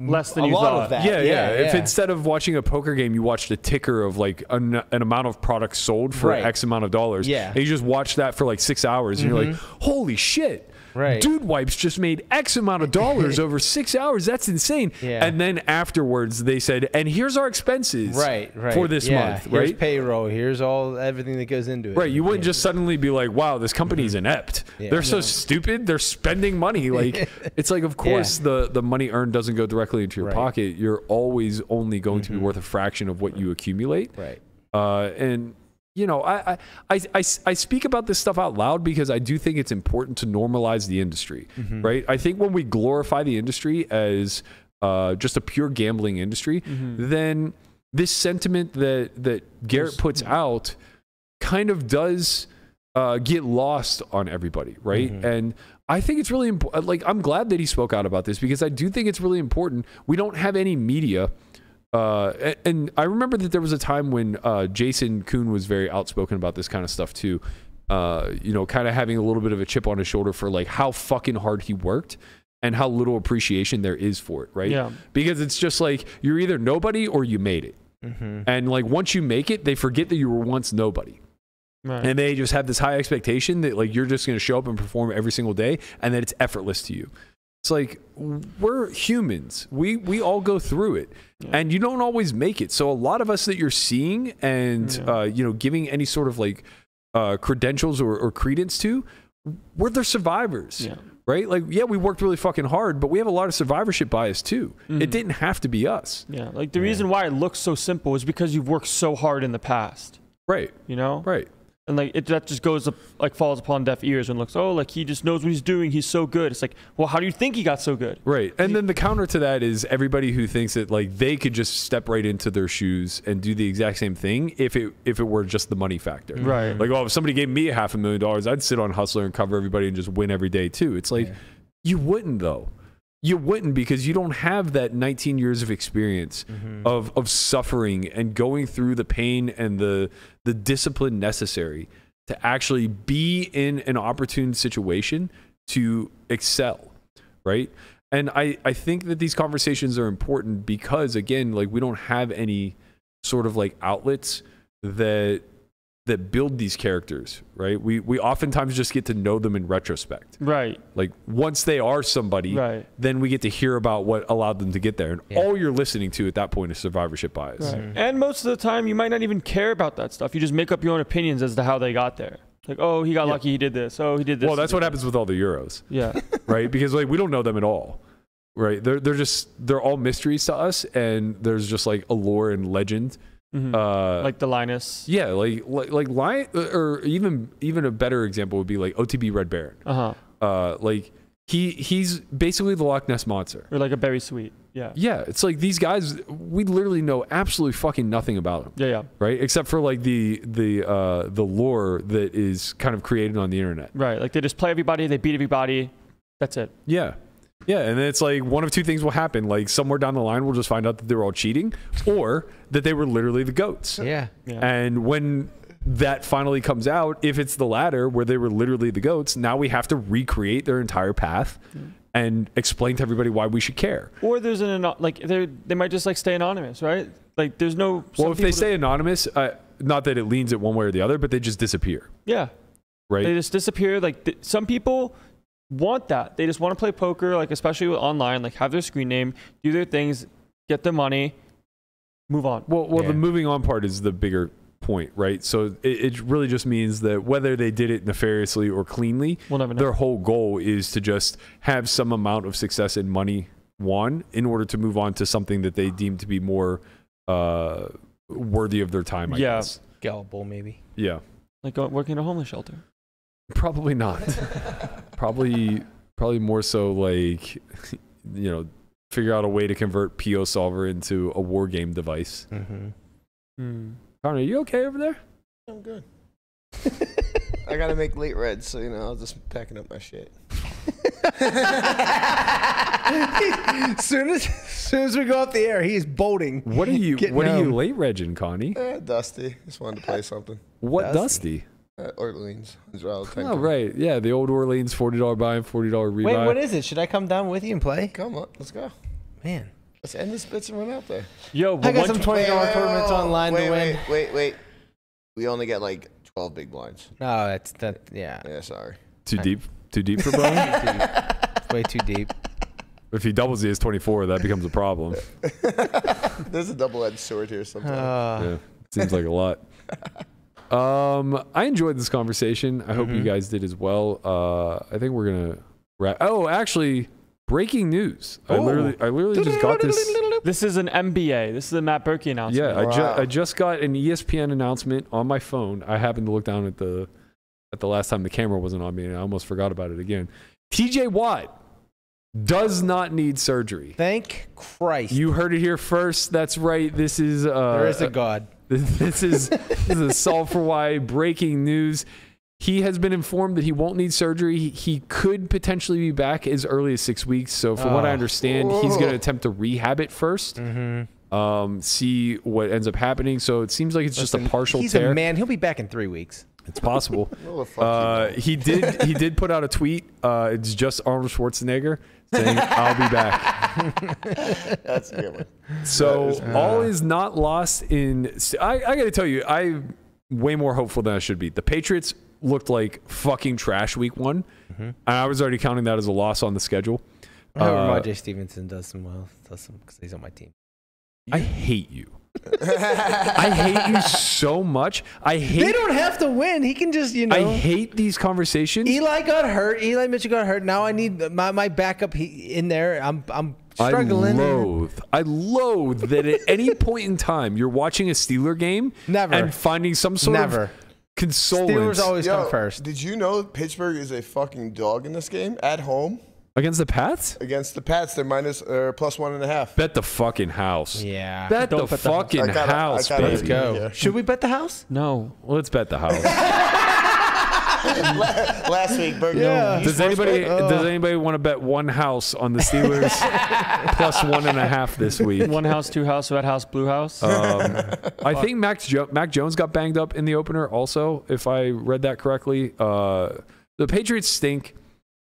Speaker 3: Less than
Speaker 4: a
Speaker 3: you
Speaker 4: lot
Speaker 3: thought.
Speaker 4: of that.
Speaker 2: Yeah, yeah. If
Speaker 4: yeah.
Speaker 2: instead of watching a poker game, you watched a ticker of like an, an amount of products sold for
Speaker 4: Right.
Speaker 2: X amount of dollars,
Speaker 4: Yeah.
Speaker 2: and you just watch that for like six hours, and you're like, holy shit.
Speaker 4: Right.
Speaker 2: Dude Wipes just made X amount of dollars [LAUGHS] over six hours. That's insane.
Speaker 4: Yeah.
Speaker 2: And then afterwards, they said, and here's our expenses
Speaker 4: right, right
Speaker 2: for this
Speaker 4: yeah.
Speaker 2: month,
Speaker 4: Here's
Speaker 2: right?
Speaker 4: payroll. Here's all everything that goes into it.
Speaker 2: Right, you wouldn't
Speaker 4: Yeah.
Speaker 2: just suddenly be like, "Wow, this company's inept.
Speaker 4: Yeah.
Speaker 2: They're so stupid. They're spending money." [LAUGHS] Like, it's like, of course, the the money earned doesn't go directly into your
Speaker 4: Right. Mm-hmm.
Speaker 2: pocket. You're always only going to be worth a fraction of what you accumulate.
Speaker 4: right.
Speaker 2: Uh, and you know, I, I, I, I, speak about this stuff out loud because I do think it's important to normalize the industry,
Speaker 4: Mm-hmm.
Speaker 2: right? I think when we glorify the industry as uh, just a pure gambling industry,
Speaker 4: Mm-hmm.
Speaker 2: then this sentiment that that Garrett puts out kind of does uh, get lost on everybody, right?
Speaker 4: Mm-hmm.
Speaker 2: And I think it's really important. Like, I'm glad that he spoke out about this because I do think it's really important. We don't have any media. Uh, and I remember that there was a time when uh, Jason Koon was very outspoken about this kind of stuff too. Uh, you know, kind of having a little bit of a chip on his shoulder for like how fucking hard he worked and how little appreciation there is for it, right?
Speaker 3: Yeah.
Speaker 2: Because it's just like you're either nobody or you made it. And like once you make it, they forget that you were once nobody.
Speaker 3: Right.
Speaker 2: And they just have this high expectation that like you're just going to show up and perform every single day and that it's effortless to you. It's like we're humans. We we all go through it. And you don't always make it. So a lot of us that you're seeing and
Speaker 3: Yeah.
Speaker 2: uh, you know giving any sort of like uh, credentials or, or credence to, we're the survivors.
Speaker 3: Yeah.
Speaker 2: Right? Like, yeah, we worked really fucking hard, but we have a lot of survivorship bias too.
Speaker 3: Mm-hmm.
Speaker 2: It didn't have to be us.
Speaker 3: Yeah, like the reason why it looks so simple is because you've worked so hard in the past.
Speaker 2: Right.
Speaker 3: You know,
Speaker 2: Right.
Speaker 3: And like it that just goes up, like falls upon deaf ears and looks, oh, like he just knows what he's doing. He's so good. It's like, well, how do you think he got so good?
Speaker 2: Right. And then the counter to that is everybody who thinks that like they could just step right into their shoes and do the exact same thing if it if it were just the money factor.
Speaker 3: Right.
Speaker 2: Like, oh, if somebody gave me a half a million dollars, I'd sit on Hustler and cover everybody and just win every day too. It's like you wouldn't though. You wouldn't because you don't have that 19 years of experience mm-hmm. of of suffering and going through the pain and the the discipline necessary to actually be in an opportune situation to excel right? And i i think that these conversations are important because again like we don't have any sort of like outlets that that build these characters right we we oftentimes just get to know them in retrospect
Speaker 3: Right.
Speaker 2: like once they are somebody
Speaker 3: Right.
Speaker 2: then we get to hear about what allowed them to get there and
Speaker 4: Yeah.
Speaker 2: all you're listening to at that point is survivorship bias
Speaker 3: Right. Mm-hmm. And most of the time, you might not even care about that stuff. You just make up your own opinions as to how they got there. Like, oh, he got lucky, he did this. Oh, he did this.
Speaker 2: well that's what happens with all the euros
Speaker 3: Yeah. [LAUGHS]
Speaker 2: right? Because like we don't know them at all, right? They're they're just they're all mysteries to us, and there's just like a lore and legend.
Speaker 3: Mhm.
Speaker 2: Uh,
Speaker 3: like the Linus.
Speaker 2: yeah, like like like lion, or even even a better example would be like OTB Red Baron.
Speaker 3: Uh huh.
Speaker 2: Uh, like he he's basically the Loch Ness monster.
Speaker 3: Or like a berry sweet. Yeah.
Speaker 2: Yeah, it's like these guys. We literally know absolutely fucking nothing about them.
Speaker 3: Yeah, yeah.
Speaker 2: Right, except for like the the uh, the lore that is kind of created on the internet.
Speaker 3: Right. Like they just play everybody, they beat everybody. That's it.
Speaker 2: Yeah. Yeah, and then it's like one of two things will happen. Like somewhere down the line, we'll just find out that they were all cheating, or that they were literally the goats.
Speaker 4: Yeah.
Speaker 3: Yeah.
Speaker 2: And when that finally comes out, if it's the latter, where they were literally the goats, now we have to recreate their entire path and explain to everybody why we should care.
Speaker 3: Or there's an ano- like they they might just like stay anonymous, right? Like there's no.
Speaker 2: Well, if they stay anonymous, uh, not that it leans it one way or the other, but they just disappear,
Speaker 3: yeah,
Speaker 2: right?
Speaker 3: they just disappear. Like th- some people want that. They just want to play poker, like especially with online, like have their screen name, do their things, get their money, move on.
Speaker 2: Well, well,
Speaker 4: Yeah.
Speaker 2: the moving on part is the bigger point, right? So it, it really just means that whether they did it nefariously or cleanly,
Speaker 3: We'll never
Speaker 2: their whole goal is to just have some amount of success and money won in order to move on to something that they deem to be more uh, worthy of their time. I
Speaker 3: Yeah.
Speaker 2: guess.
Speaker 4: Gullible, maybe.
Speaker 2: Yeah.
Speaker 3: Like working in a homeless shelter.
Speaker 2: Probably not. [LAUGHS] probably, probably more so like, you know, figure out a way to convert PioSolver into a war game device.
Speaker 4: Mm-hmm.
Speaker 3: Hmm.
Speaker 2: Connor, are you okay over there?
Speaker 5: I'm good. [LAUGHS] I gotta make late regs, so you know, I'll just packing up my shit. [LAUGHS]
Speaker 4: soon as soon as we go off the air, he's is bolting.
Speaker 2: What are you?
Speaker 4: Getting
Speaker 2: What are you late regging, Connie?
Speaker 5: Eh, Dusty. Just wanted to play something.
Speaker 2: What
Speaker 4: Dusty.
Speaker 2: Dusty?
Speaker 5: Uh, Orleans. Israel
Speaker 2: Oh, right. Yeah, the old Orleans forty dollar buy and forty dollar rebuy.
Speaker 4: Wait, what is it? Should I come down with you and play?
Speaker 5: Come on, let's go.
Speaker 4: Man,
Speaker 5: Let's end this bitch and run out there.
Speaker 3: Yo,
Speaker 4: I
Speaker 3: but
Speaker 4: got some twenty dollar tournaments
Speaker 5: wait,
Speaker 4: online
Speaker 5: wait,
Speaker 4: to win.
Speaker 5: Wait, wait, wait. We only get like 12 big blinds.
Speaker 4: No, that's that. Yeah,
Speaker 5: Yeah, sorry.
Speaker 2: Too deep. Too deep for Brian. [LAUGHS]
Speaker 4: way too deep.
Speaker 2: if he doubles the as twenty four, that becomes a problem. [LAUGHS]
Speaker 5: There's a double-edged sword here sometimes.
Speaker 4: Uh,
Speaker 2: Yeah, seems like a lot. [LAUGHS] Um, I enjoyed this conversation. I hope you
Speaker 4: Mhm.
Speaker 2: guys did as well. Uh, I think we're gonna wrap. Oh, actually, breaking news. I
Speaker 4: Oh.
Speaker 2: literally, I literally just got this. [LAUGHS]
Speaker 3: this is an MBA. This is a Matt Berkey announcement.
Speaker 2: Yeah, I,
Speaker 5: Wow.
Speaker 2: ju- I just got an E ESPN announcement on my phone. I happened to look down at the at the last time the camera wasn't on me, and I almost forgot about it again. TJ Watt does not need surgery.
Speaker 4: Thank Christ.
Speaker 2: You heard it here first. That's right. This is uh,
Speaker 4: there is a God.
Speaker 2: This is this is a solve for why breaking news. He has been informed that he won't need surgery. He, he could potentially be back as early as six weeks. So, from what I
Speaker 4: Oh.
Speaker 2: understand, he's going to attempt to rehab it 1st
Speaker 4: Mm-hmm.
Speaker 2: um, see what ends up happening. So it seems like it's just a partial
Speaker 4: He's
Speaker 2: tear.
Speaker 4: a man. He'll be back in three weeks.
Speaker 2: It's possible. [LAUGHS]
Speaker 5: No, the fuck
Speaker 2: uh, he did. He [LAUGHS] did put out a tweet. Uh, it's just Arnold Schwarzenegger saying, "I'll be back." [LAUGHS]
Speaker 5: That's a good one.
Speaker 2: So
Speaker 5: That is-
Speaker 2: all is not lost in. I, I got to tell you, I'm way more hopeful than I should be. The Patriots looked like fucking trash week one,
Speaker 4: Mm-hmm.
Speaker 2: and I was already counting that as a loss on the schedule.
Speaker 4: I hope
Speaker 2: Uh,
Speaker 4: Rajay Stevenson does some well. Does some because he's on my team.
Speaker 2: I hate you. I hate you so much. I hate.
Speaker 4: They don't have to win. He can just you know.
Speaker 2: I hate these conversations.
Speaker 4: Eli got hurt. Eli Mitchell got hurt. Now I need my, my backup in there. I'm I'm struggling.
Speaker 2: I loathe. I loathe that at any point in time you're watching a Steeler game
Speaker 4: Never.
Speaker 2: and finding some sort
Speaker 4: Never.
Speaker 2: of consolence
Speaker 4: Steelers always
Speaker 5: Yo,
Speaker 4: come first.
Speaker 5: Did you know Pittsburgh is a fucking dog in this game at home
Speaker 2: against the Pats.
Speaker 5: against the Pats? They're minus uh, plus one and a half.
Speaker 2: Bet the fucking house.
Speaker 4: Yeah.
Speaker 2: Bet the
Speaker 3: bet the house.
Speaker 2: fucking
Speaker 5: I
Speaker 2: house,
Speaker 5: gotta-
Speaker 2: baby.
Speaker 4: Let's go.
Speaker 5: Yeah.
Speaker 4: Should we bet the house?
Speaker 3: No.
Speaker 2: Let's bet the house. [LAUGHS]
Speaker 5: Last week, Berg.
Speaker 4: Yeah.
Speaker 5: no,
Speaker 2: does anybody
Speaker 5: bet?
Speaker 2: does anybody want to bet one house on the Steelers [LAUGHS] plus one and a half this week?
Speaker 3: One house, two house, red house, blue house.
Speaker 2: Um, [LAUGHS] I think Mac, jo- Mac Jones got banged up in the opener. Also, if I read that correctly, uh, the Patriots stink.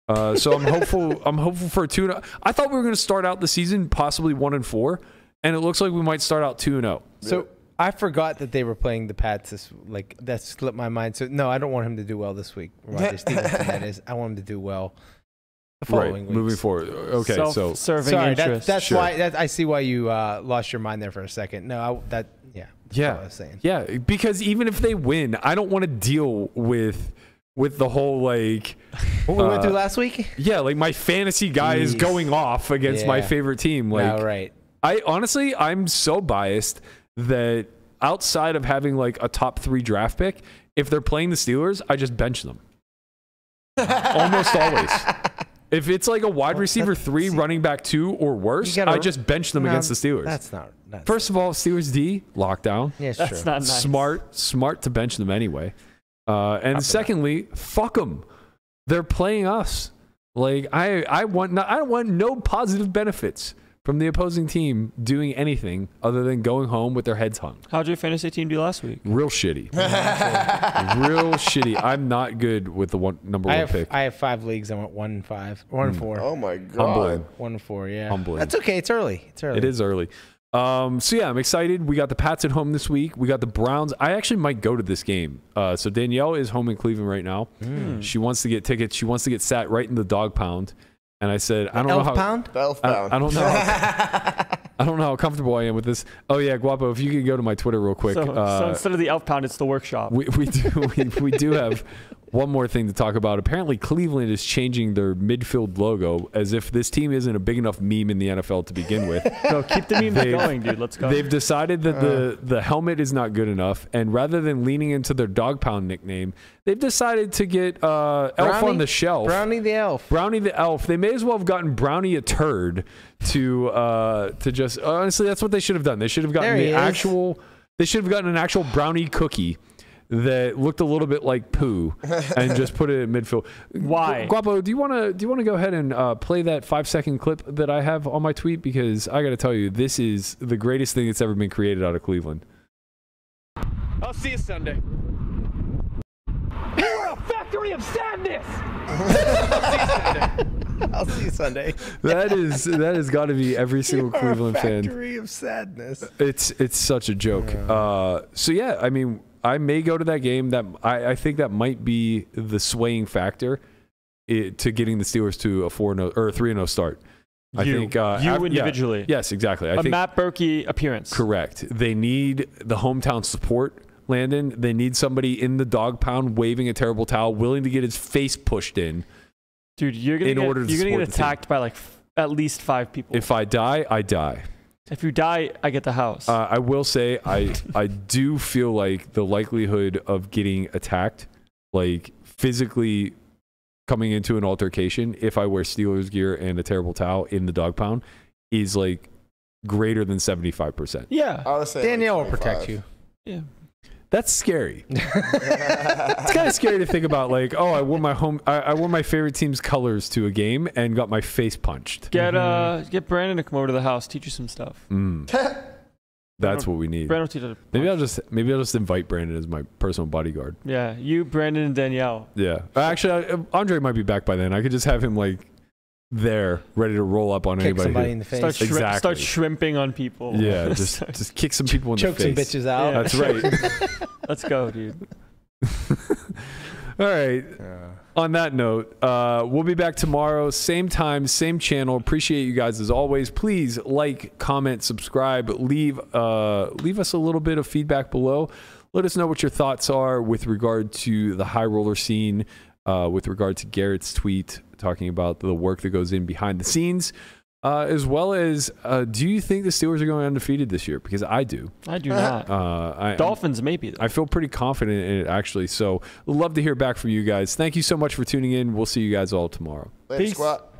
Speaker 2: Uh, so I'm hopeful. I'm hopeful for a two. and- I thought we were going to start out the season possibly one and four, and it looks like we might start out two and oh. zero.
Speaker 4: So I forgot that they were playing the Pats. This like that slipped my mind. So no, I don't want him to do well this week. Roger [LAUGHS] Stevenson, that is. I want him to do well. The
Speaker 2: Right,
Speaker 4: following
Speaker 2: moving forward. Okay, so
Speaker 3: Self-serving
Speaker 4: Sorry, that, that's
Speaker 2: Sure.
Speaker 4: why. That, I see why you uh, lost your mind there for a second. No, I, that yeah. That's
Speaker 2: Yeah.
Speaker 4: all I was saying.
Speaker 2: Yeah, because even if they win, I don't want to deal with with the whole like
Speaker 4: What we went
Speaker 2: Uh,
Speaker 4: through last week.
Speaker 2: yeah, like my fantasy guy is going off against my favorite team. Like
Speaker 4: no, right.
Speaker 2: I honestly I'm so biased that outside of having like a top 3 draft pick, if they're playing the Steelers, I just bench them. [LAUGHS] Almost always. If it's like a wide receiver three, running back two, or worse,
Speaker 4: gotta-
Speaker 2: I just bench them
Speaker 4: No,
Speaker 2: against the Steelers.
Speaker 4: That's not. That's
Speaker 2: First of all, Steelers D lockdown.
Speaker 4: Yeah,
Speaker 3: That's
Speaker 4: sure.
Speaker 3: not nice.
Speaker 2: Smart, smart to bench them anyway. Uh, and secondly, fuck them. They're playing us. Like I, I want, no, I want no positive benefits from the opposing team doing anything other than going home with their heads hung.
Speaker 3: How'd your fantasy team do last week?
Speaker 2: Real shitty. [LAUGHS] Real shitty. I'm not good with the one number
Speaker 4: I
Speaker 2: one
Speaker 4: have
Speaker 2: pick.
Speaker 4: I have five leagues. I went one and five, one and
Speaker 2: Hmm.
Speaker 4: four.
Speaker 5: Oh my god.
Speaker 2: Humbling.
Speaker 4: One four. Yeah.
Speaker 2: Humbling.
Speaker 4: That's okay. It's early. It's early.
Speaker 2: It is early. Um, so yeah, I'm excited. We got the Pats at home this week. We got the Browns. I actually might go to this game. Uh, so Danielle is home in Cleveland right now.
Speaker 4: Hmm.
Speaker 2: She wants to get tickets. She wants to get sat right in the dog pound. And I said, I don't
Speaker 4: Elf
Speaker 2: know how.
Speaker 4: pound.
Speaker 5: Elf
Speaker 2: I,
Speaker 5: pound.
Speaker 2: I don't know. How, [LAUGHS] I don't know how comfortable I am with this. Oh yeah, Guapo, if you could go to my Twitter real quick.
Speaker 3: So, so
Speaker 2: uh,
Speaker 3: instead of the elf pound, it's the workshop.
Speaker 2: we, we do we, we do have one more thing to talk about. Apparently, Cleveland is changing their midfield logo as if this team isn't a big enough meme in the NFL to begin with. [LAUGHS]
Speaker 3: Go keep the memes
Speaker 2: They've-
Speaker 3: going, dude. Let's go.
Speaker 2: They've decided that the
Speaker 4: Uh.
Speaker 2: the helmet is not good enough, and rather than leaning into their dog pound nickname, they've decided to get uh, Elf on the Shelf.
Speaker 4: Brownie the elf.
Speaker 2: Brownie the Elf. They may as well have gotten Brownie a turd to uh, to just honestly. That's what they should have done. They should have gotten
Speaker 4: There
Speaker 2: the
Speaker 4: is.
Speaker 2: actual. They should have gotten an actual brownie cookie that looked a little bit like poo and just put it in midfield. [LAUGHS]
Speaker 3: Why?
Speaker 2: Guapo, do you want to do you want to go ahead and uh, play that five second clip that I have on my tweet because I got to tell you this is the greatest thing that's ever been created out of Cleveland.
Speaker 9: I'll see you Sunday. You're a factory of sadness. [LAUGHS]
Speaker 4: I'll see you Sunday. [LAUGHS]
Speaker 2: That is that has got to be every single
Speaker 4: You're a
Speaker 2: Cleveland fan.
Speaker 4: Factory of sadness.
Speaker 2: It's it's such a joke. Uh, so yeah, I mean, I may go to that game. That I, I think that might be the swaying factor i to getting the Steelers to a four no or three no start. I think uh,
Speaker 3: You
Speaker 2: af- yeah.
Speaker 3: individually.
Speaker 2: yes, exactly. I
Speaker 3: a
Speaker 2: think
Speaker 3: Matt Berkey appearance.
Speaker 2: correct. They need the hometown support. Landon, they need somebody in the dog pound waving a terrible towel, willing to get his face pushed in.
Speaker 3: Dude, you're gonna
Speaker 2: In
Speaker 3: get,
Speaker 2: order to
Speaker 3: you're gonna get attacked by like f- at least five people.
Speaker 2: If I die, I die.
Speaker 3: If you die, I get the house.
Speaker 2: Uh, I will say I I do feel like the likelihood of getting attacked, like physically coming into an altercation, if I wear Steelers gear and a terrible towel in the dog pound, is like greater than seventy five percent.
Speaker 3: yeah.
Speaker 5: I was saying like
Speaker 4: Danielle will protect you.
Speaker 3: Yeah.
Speaker 2: That's scary. [LAUGHS] it's kind of scary to think about. Like, oh, I wore my home, I, I wore my favorite team's colors to a game and got my face punched.
Speaker 3: Get uh get Brandon to come over to the house, teach you some stuff.
Speaker 2: Mm. That's what we need.
Speaker 3: Brandon will teach you.
Speaker 2: Maybe I'll just maybe I'll just invite Brandon as my personal bodyguard.
Speaker 3: Yeah, you, Brandon, and Danielle.
Speaker 2: Yeah. Actually, I- Andre might be back by then. I could just have him like there, ready to roll up on
Speaker 4: Kick
Speaker 2: anybody.
Speaker 4: somebody
Speaker 2: who-
Speaker 4: in the face.
Speaker 3: Start, shri-
Speaker 2: Exactly.
Speaker 3: start shrimping on people.
Speaker 2: yeah, [LAUGHS] just just kick some people in
Speaker 4: Choke
Speaker 2: the
Speaker 4: some
Speaker 2: face.
Speaker 4: bitches out.
Speaker 3: Yeah.
Speaker 2: That's right. [LAUGHS] [LAUGHS]
Speaker 3: Let's go, dude.
Speaker 2: All right. On that note, uh, we'll be back tomorrow, same time, same channel. Appreciate you guys as always. Please like, comment, subscribe, leave uh, leave us a little bit of feedback below. Let us know what your thoughts are with regard to the high roller scene, uh, with regard to Garrett's tweet talking about the work that goes in behind the scenes, uh, as well as uh, do you think the Steelers are going undefeated this year? Because I do.
Speaker 3: I do not.
Speaker 2: Uh, I,
Speaker 3: Dolphins, maybe. Though.
Speaker 2: I feel pretty confident in it actually. So, love to hear back from you guys. Thank you so much for tuning in. We'll see you guys all tomorrow.
Speaker 5: Later,
Speaker 3: Peace.
Speaker 5: squat.